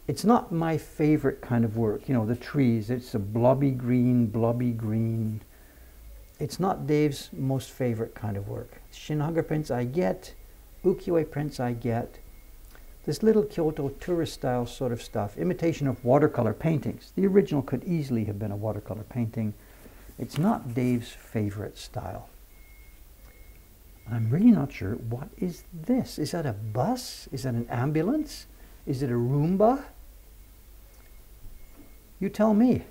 It's not my favorite kind of work. You know, the trees, it's a blobby green, blobby green. It's not Dave's most favorite kind of work. Shinhanga prints I get, ukiyo-e prints I get. This little Kyoto tourist style sort of stuff, imitation of watercolor paintings. The original could easily have been a watercolor painting. It's not Dave's favorite style. I'm really not sure. What is this? Is that a bus? Is that an ambulance? Is it a Roomba? You tell me.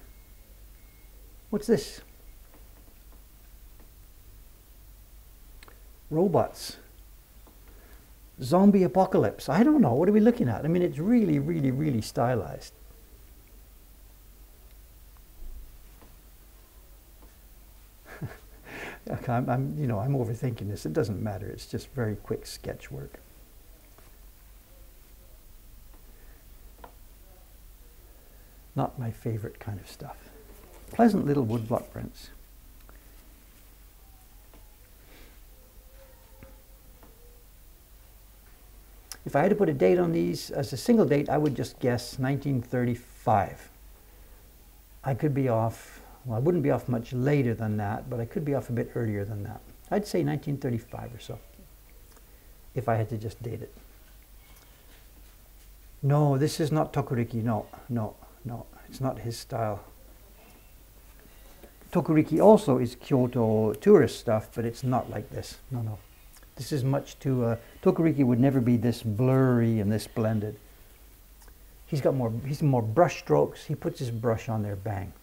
What's this? Robots. Zombie apocalypse. I don't know. What are we looking at? I mean, it's really, really, really stylized. I'm, I'm, you know, I'm overthinking this. It doesn't matter. It's just very quick sketch work. Not my favorite kind of stuff. Pleasant little woodblock prints. If I had to put a date on these as a single date, I would just guess 1935. I could be off, well, I wouldn't be off much later than that, but I could be off a bit earlier than that. I'd say 1935 or so, if I had to just date it. No, this is not Tokuriki. No, no, no, it's not his style. Tokuriki also is Kyoto tourist stuff, but it's not like this. No, no. This is much too, uh, Tokuriki would never be this blurry and this blended. He's got more, he's more brush strokes. He puts his brush on there, bang.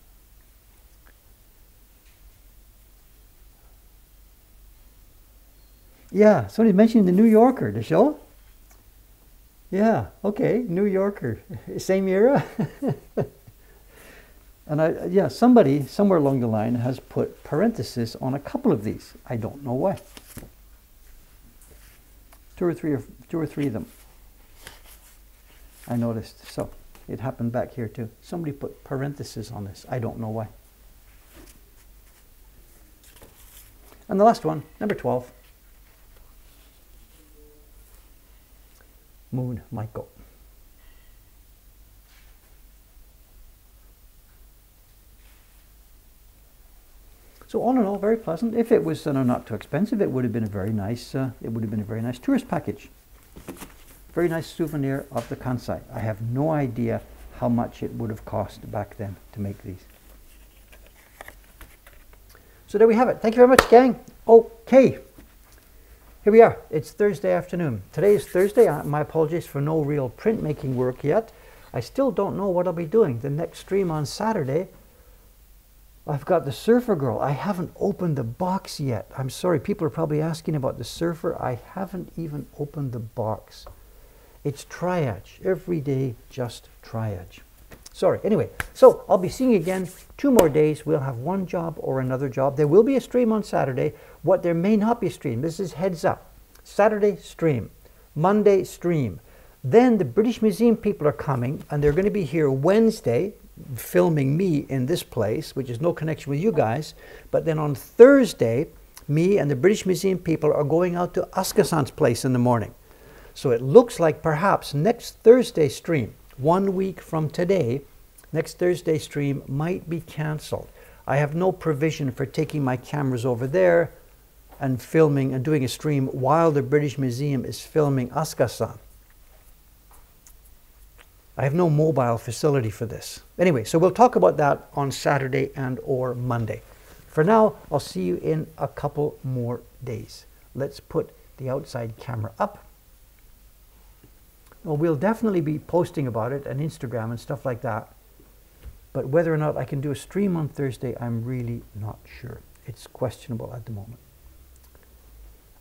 Yeah, somebody mentioned the New Yorker, the show. Yeah, okay, New Yorker, *laughs* same era. *laughs* and I, yeah, somebody somewhere along the line has put parenthesis on a couple of these. I don't know why two or three or two or three of them. I noticed. So it happened back here too. Somebody put parentheses on this. I don't know why. And the last one, number 12. Moon Michael. So all in all, very pleasant. If it was uh, not too expensive, it would have been a very nice. Uh, it would have been a very nice tourist package. Very nice souvenir of the Kansai. I have no idea how much it would have cost back then to make these. So there we have it. Thank you very much, gang. Okay. Here we are. It's Thursday afternoon. Today is Thursday. My apologies for no real printmaking work yet. I still don't know what I'll be doing. The next stream on Saturday I've got the Surfer Girl. I haven't opened the box yet. I'm sorry, people are probably asking about the Surfer. I haven't even opened the box. It's triage. Every day, just triage. Sorry. Anyway, so I'll be seeing you again two more days. We'll have one job or another job. There will be a stream on Saturday. What there may not be a stream. This is heads up. Saturday stream. Monday stream. Then the British Museum people are coming and they're going to be here Wednesday filming me in this place, which is no connection with you guys. But then on Thursday, me and the British Museum people are going out to Asuka-san's place in the morning. So it looks like perhaps next Thursday stream, one week from today, next Thursday stream might be cancelled. I have no provision for taking my cameras over there and filming and doing a stream while the British Museum is filming Asuka-san. I have no mobile facility for this. Anyway, so we'll talk about that on Saturday and or Monday. For now, I'll see you in a couple more days. Let's put the outside camera up. Well, we'll definitely be posting about it on Instagram and stuff like that. But whether or not I can do a stream on Thursday, I'm really not sure. It's questionable at the moment.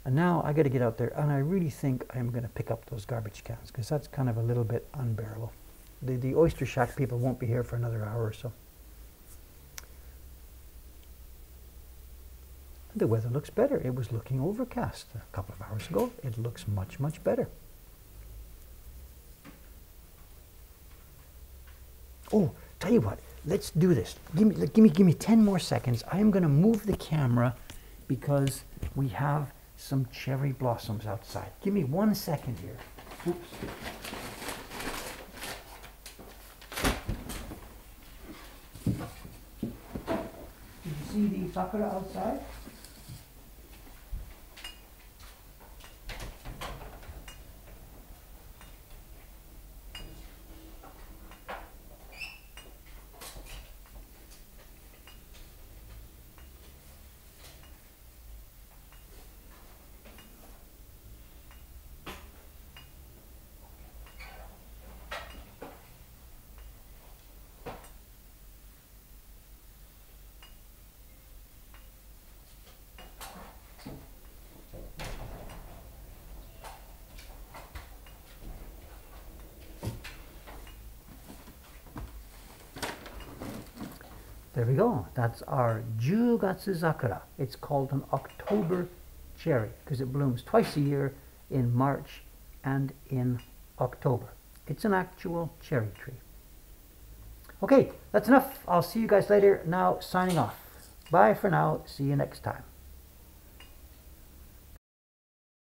And now I got to get out there, and I really think I'm going to pick up those garbage cans because that's kind of a little bit unbearable the, the Oyster Shack people won't be here for another hour or so. The weather looks better. It was looking overcast a couple of hours ago. It looks much, much better. Oh, tell you what, let's do this. Give me, give me, give me 10 more seconds. I am going to move the camera because we have some cherry blossoms outside. Give me one second here. Oops. Did you see the sakura outside? There we go. That's our Jugatsu Sakura. It's called an October cherry because it blooms twice a year in March and in October. It's an actual cherry tree. Okay, that's enough. I'll see you guys later. Now, signing off. Bye for now. See you next time.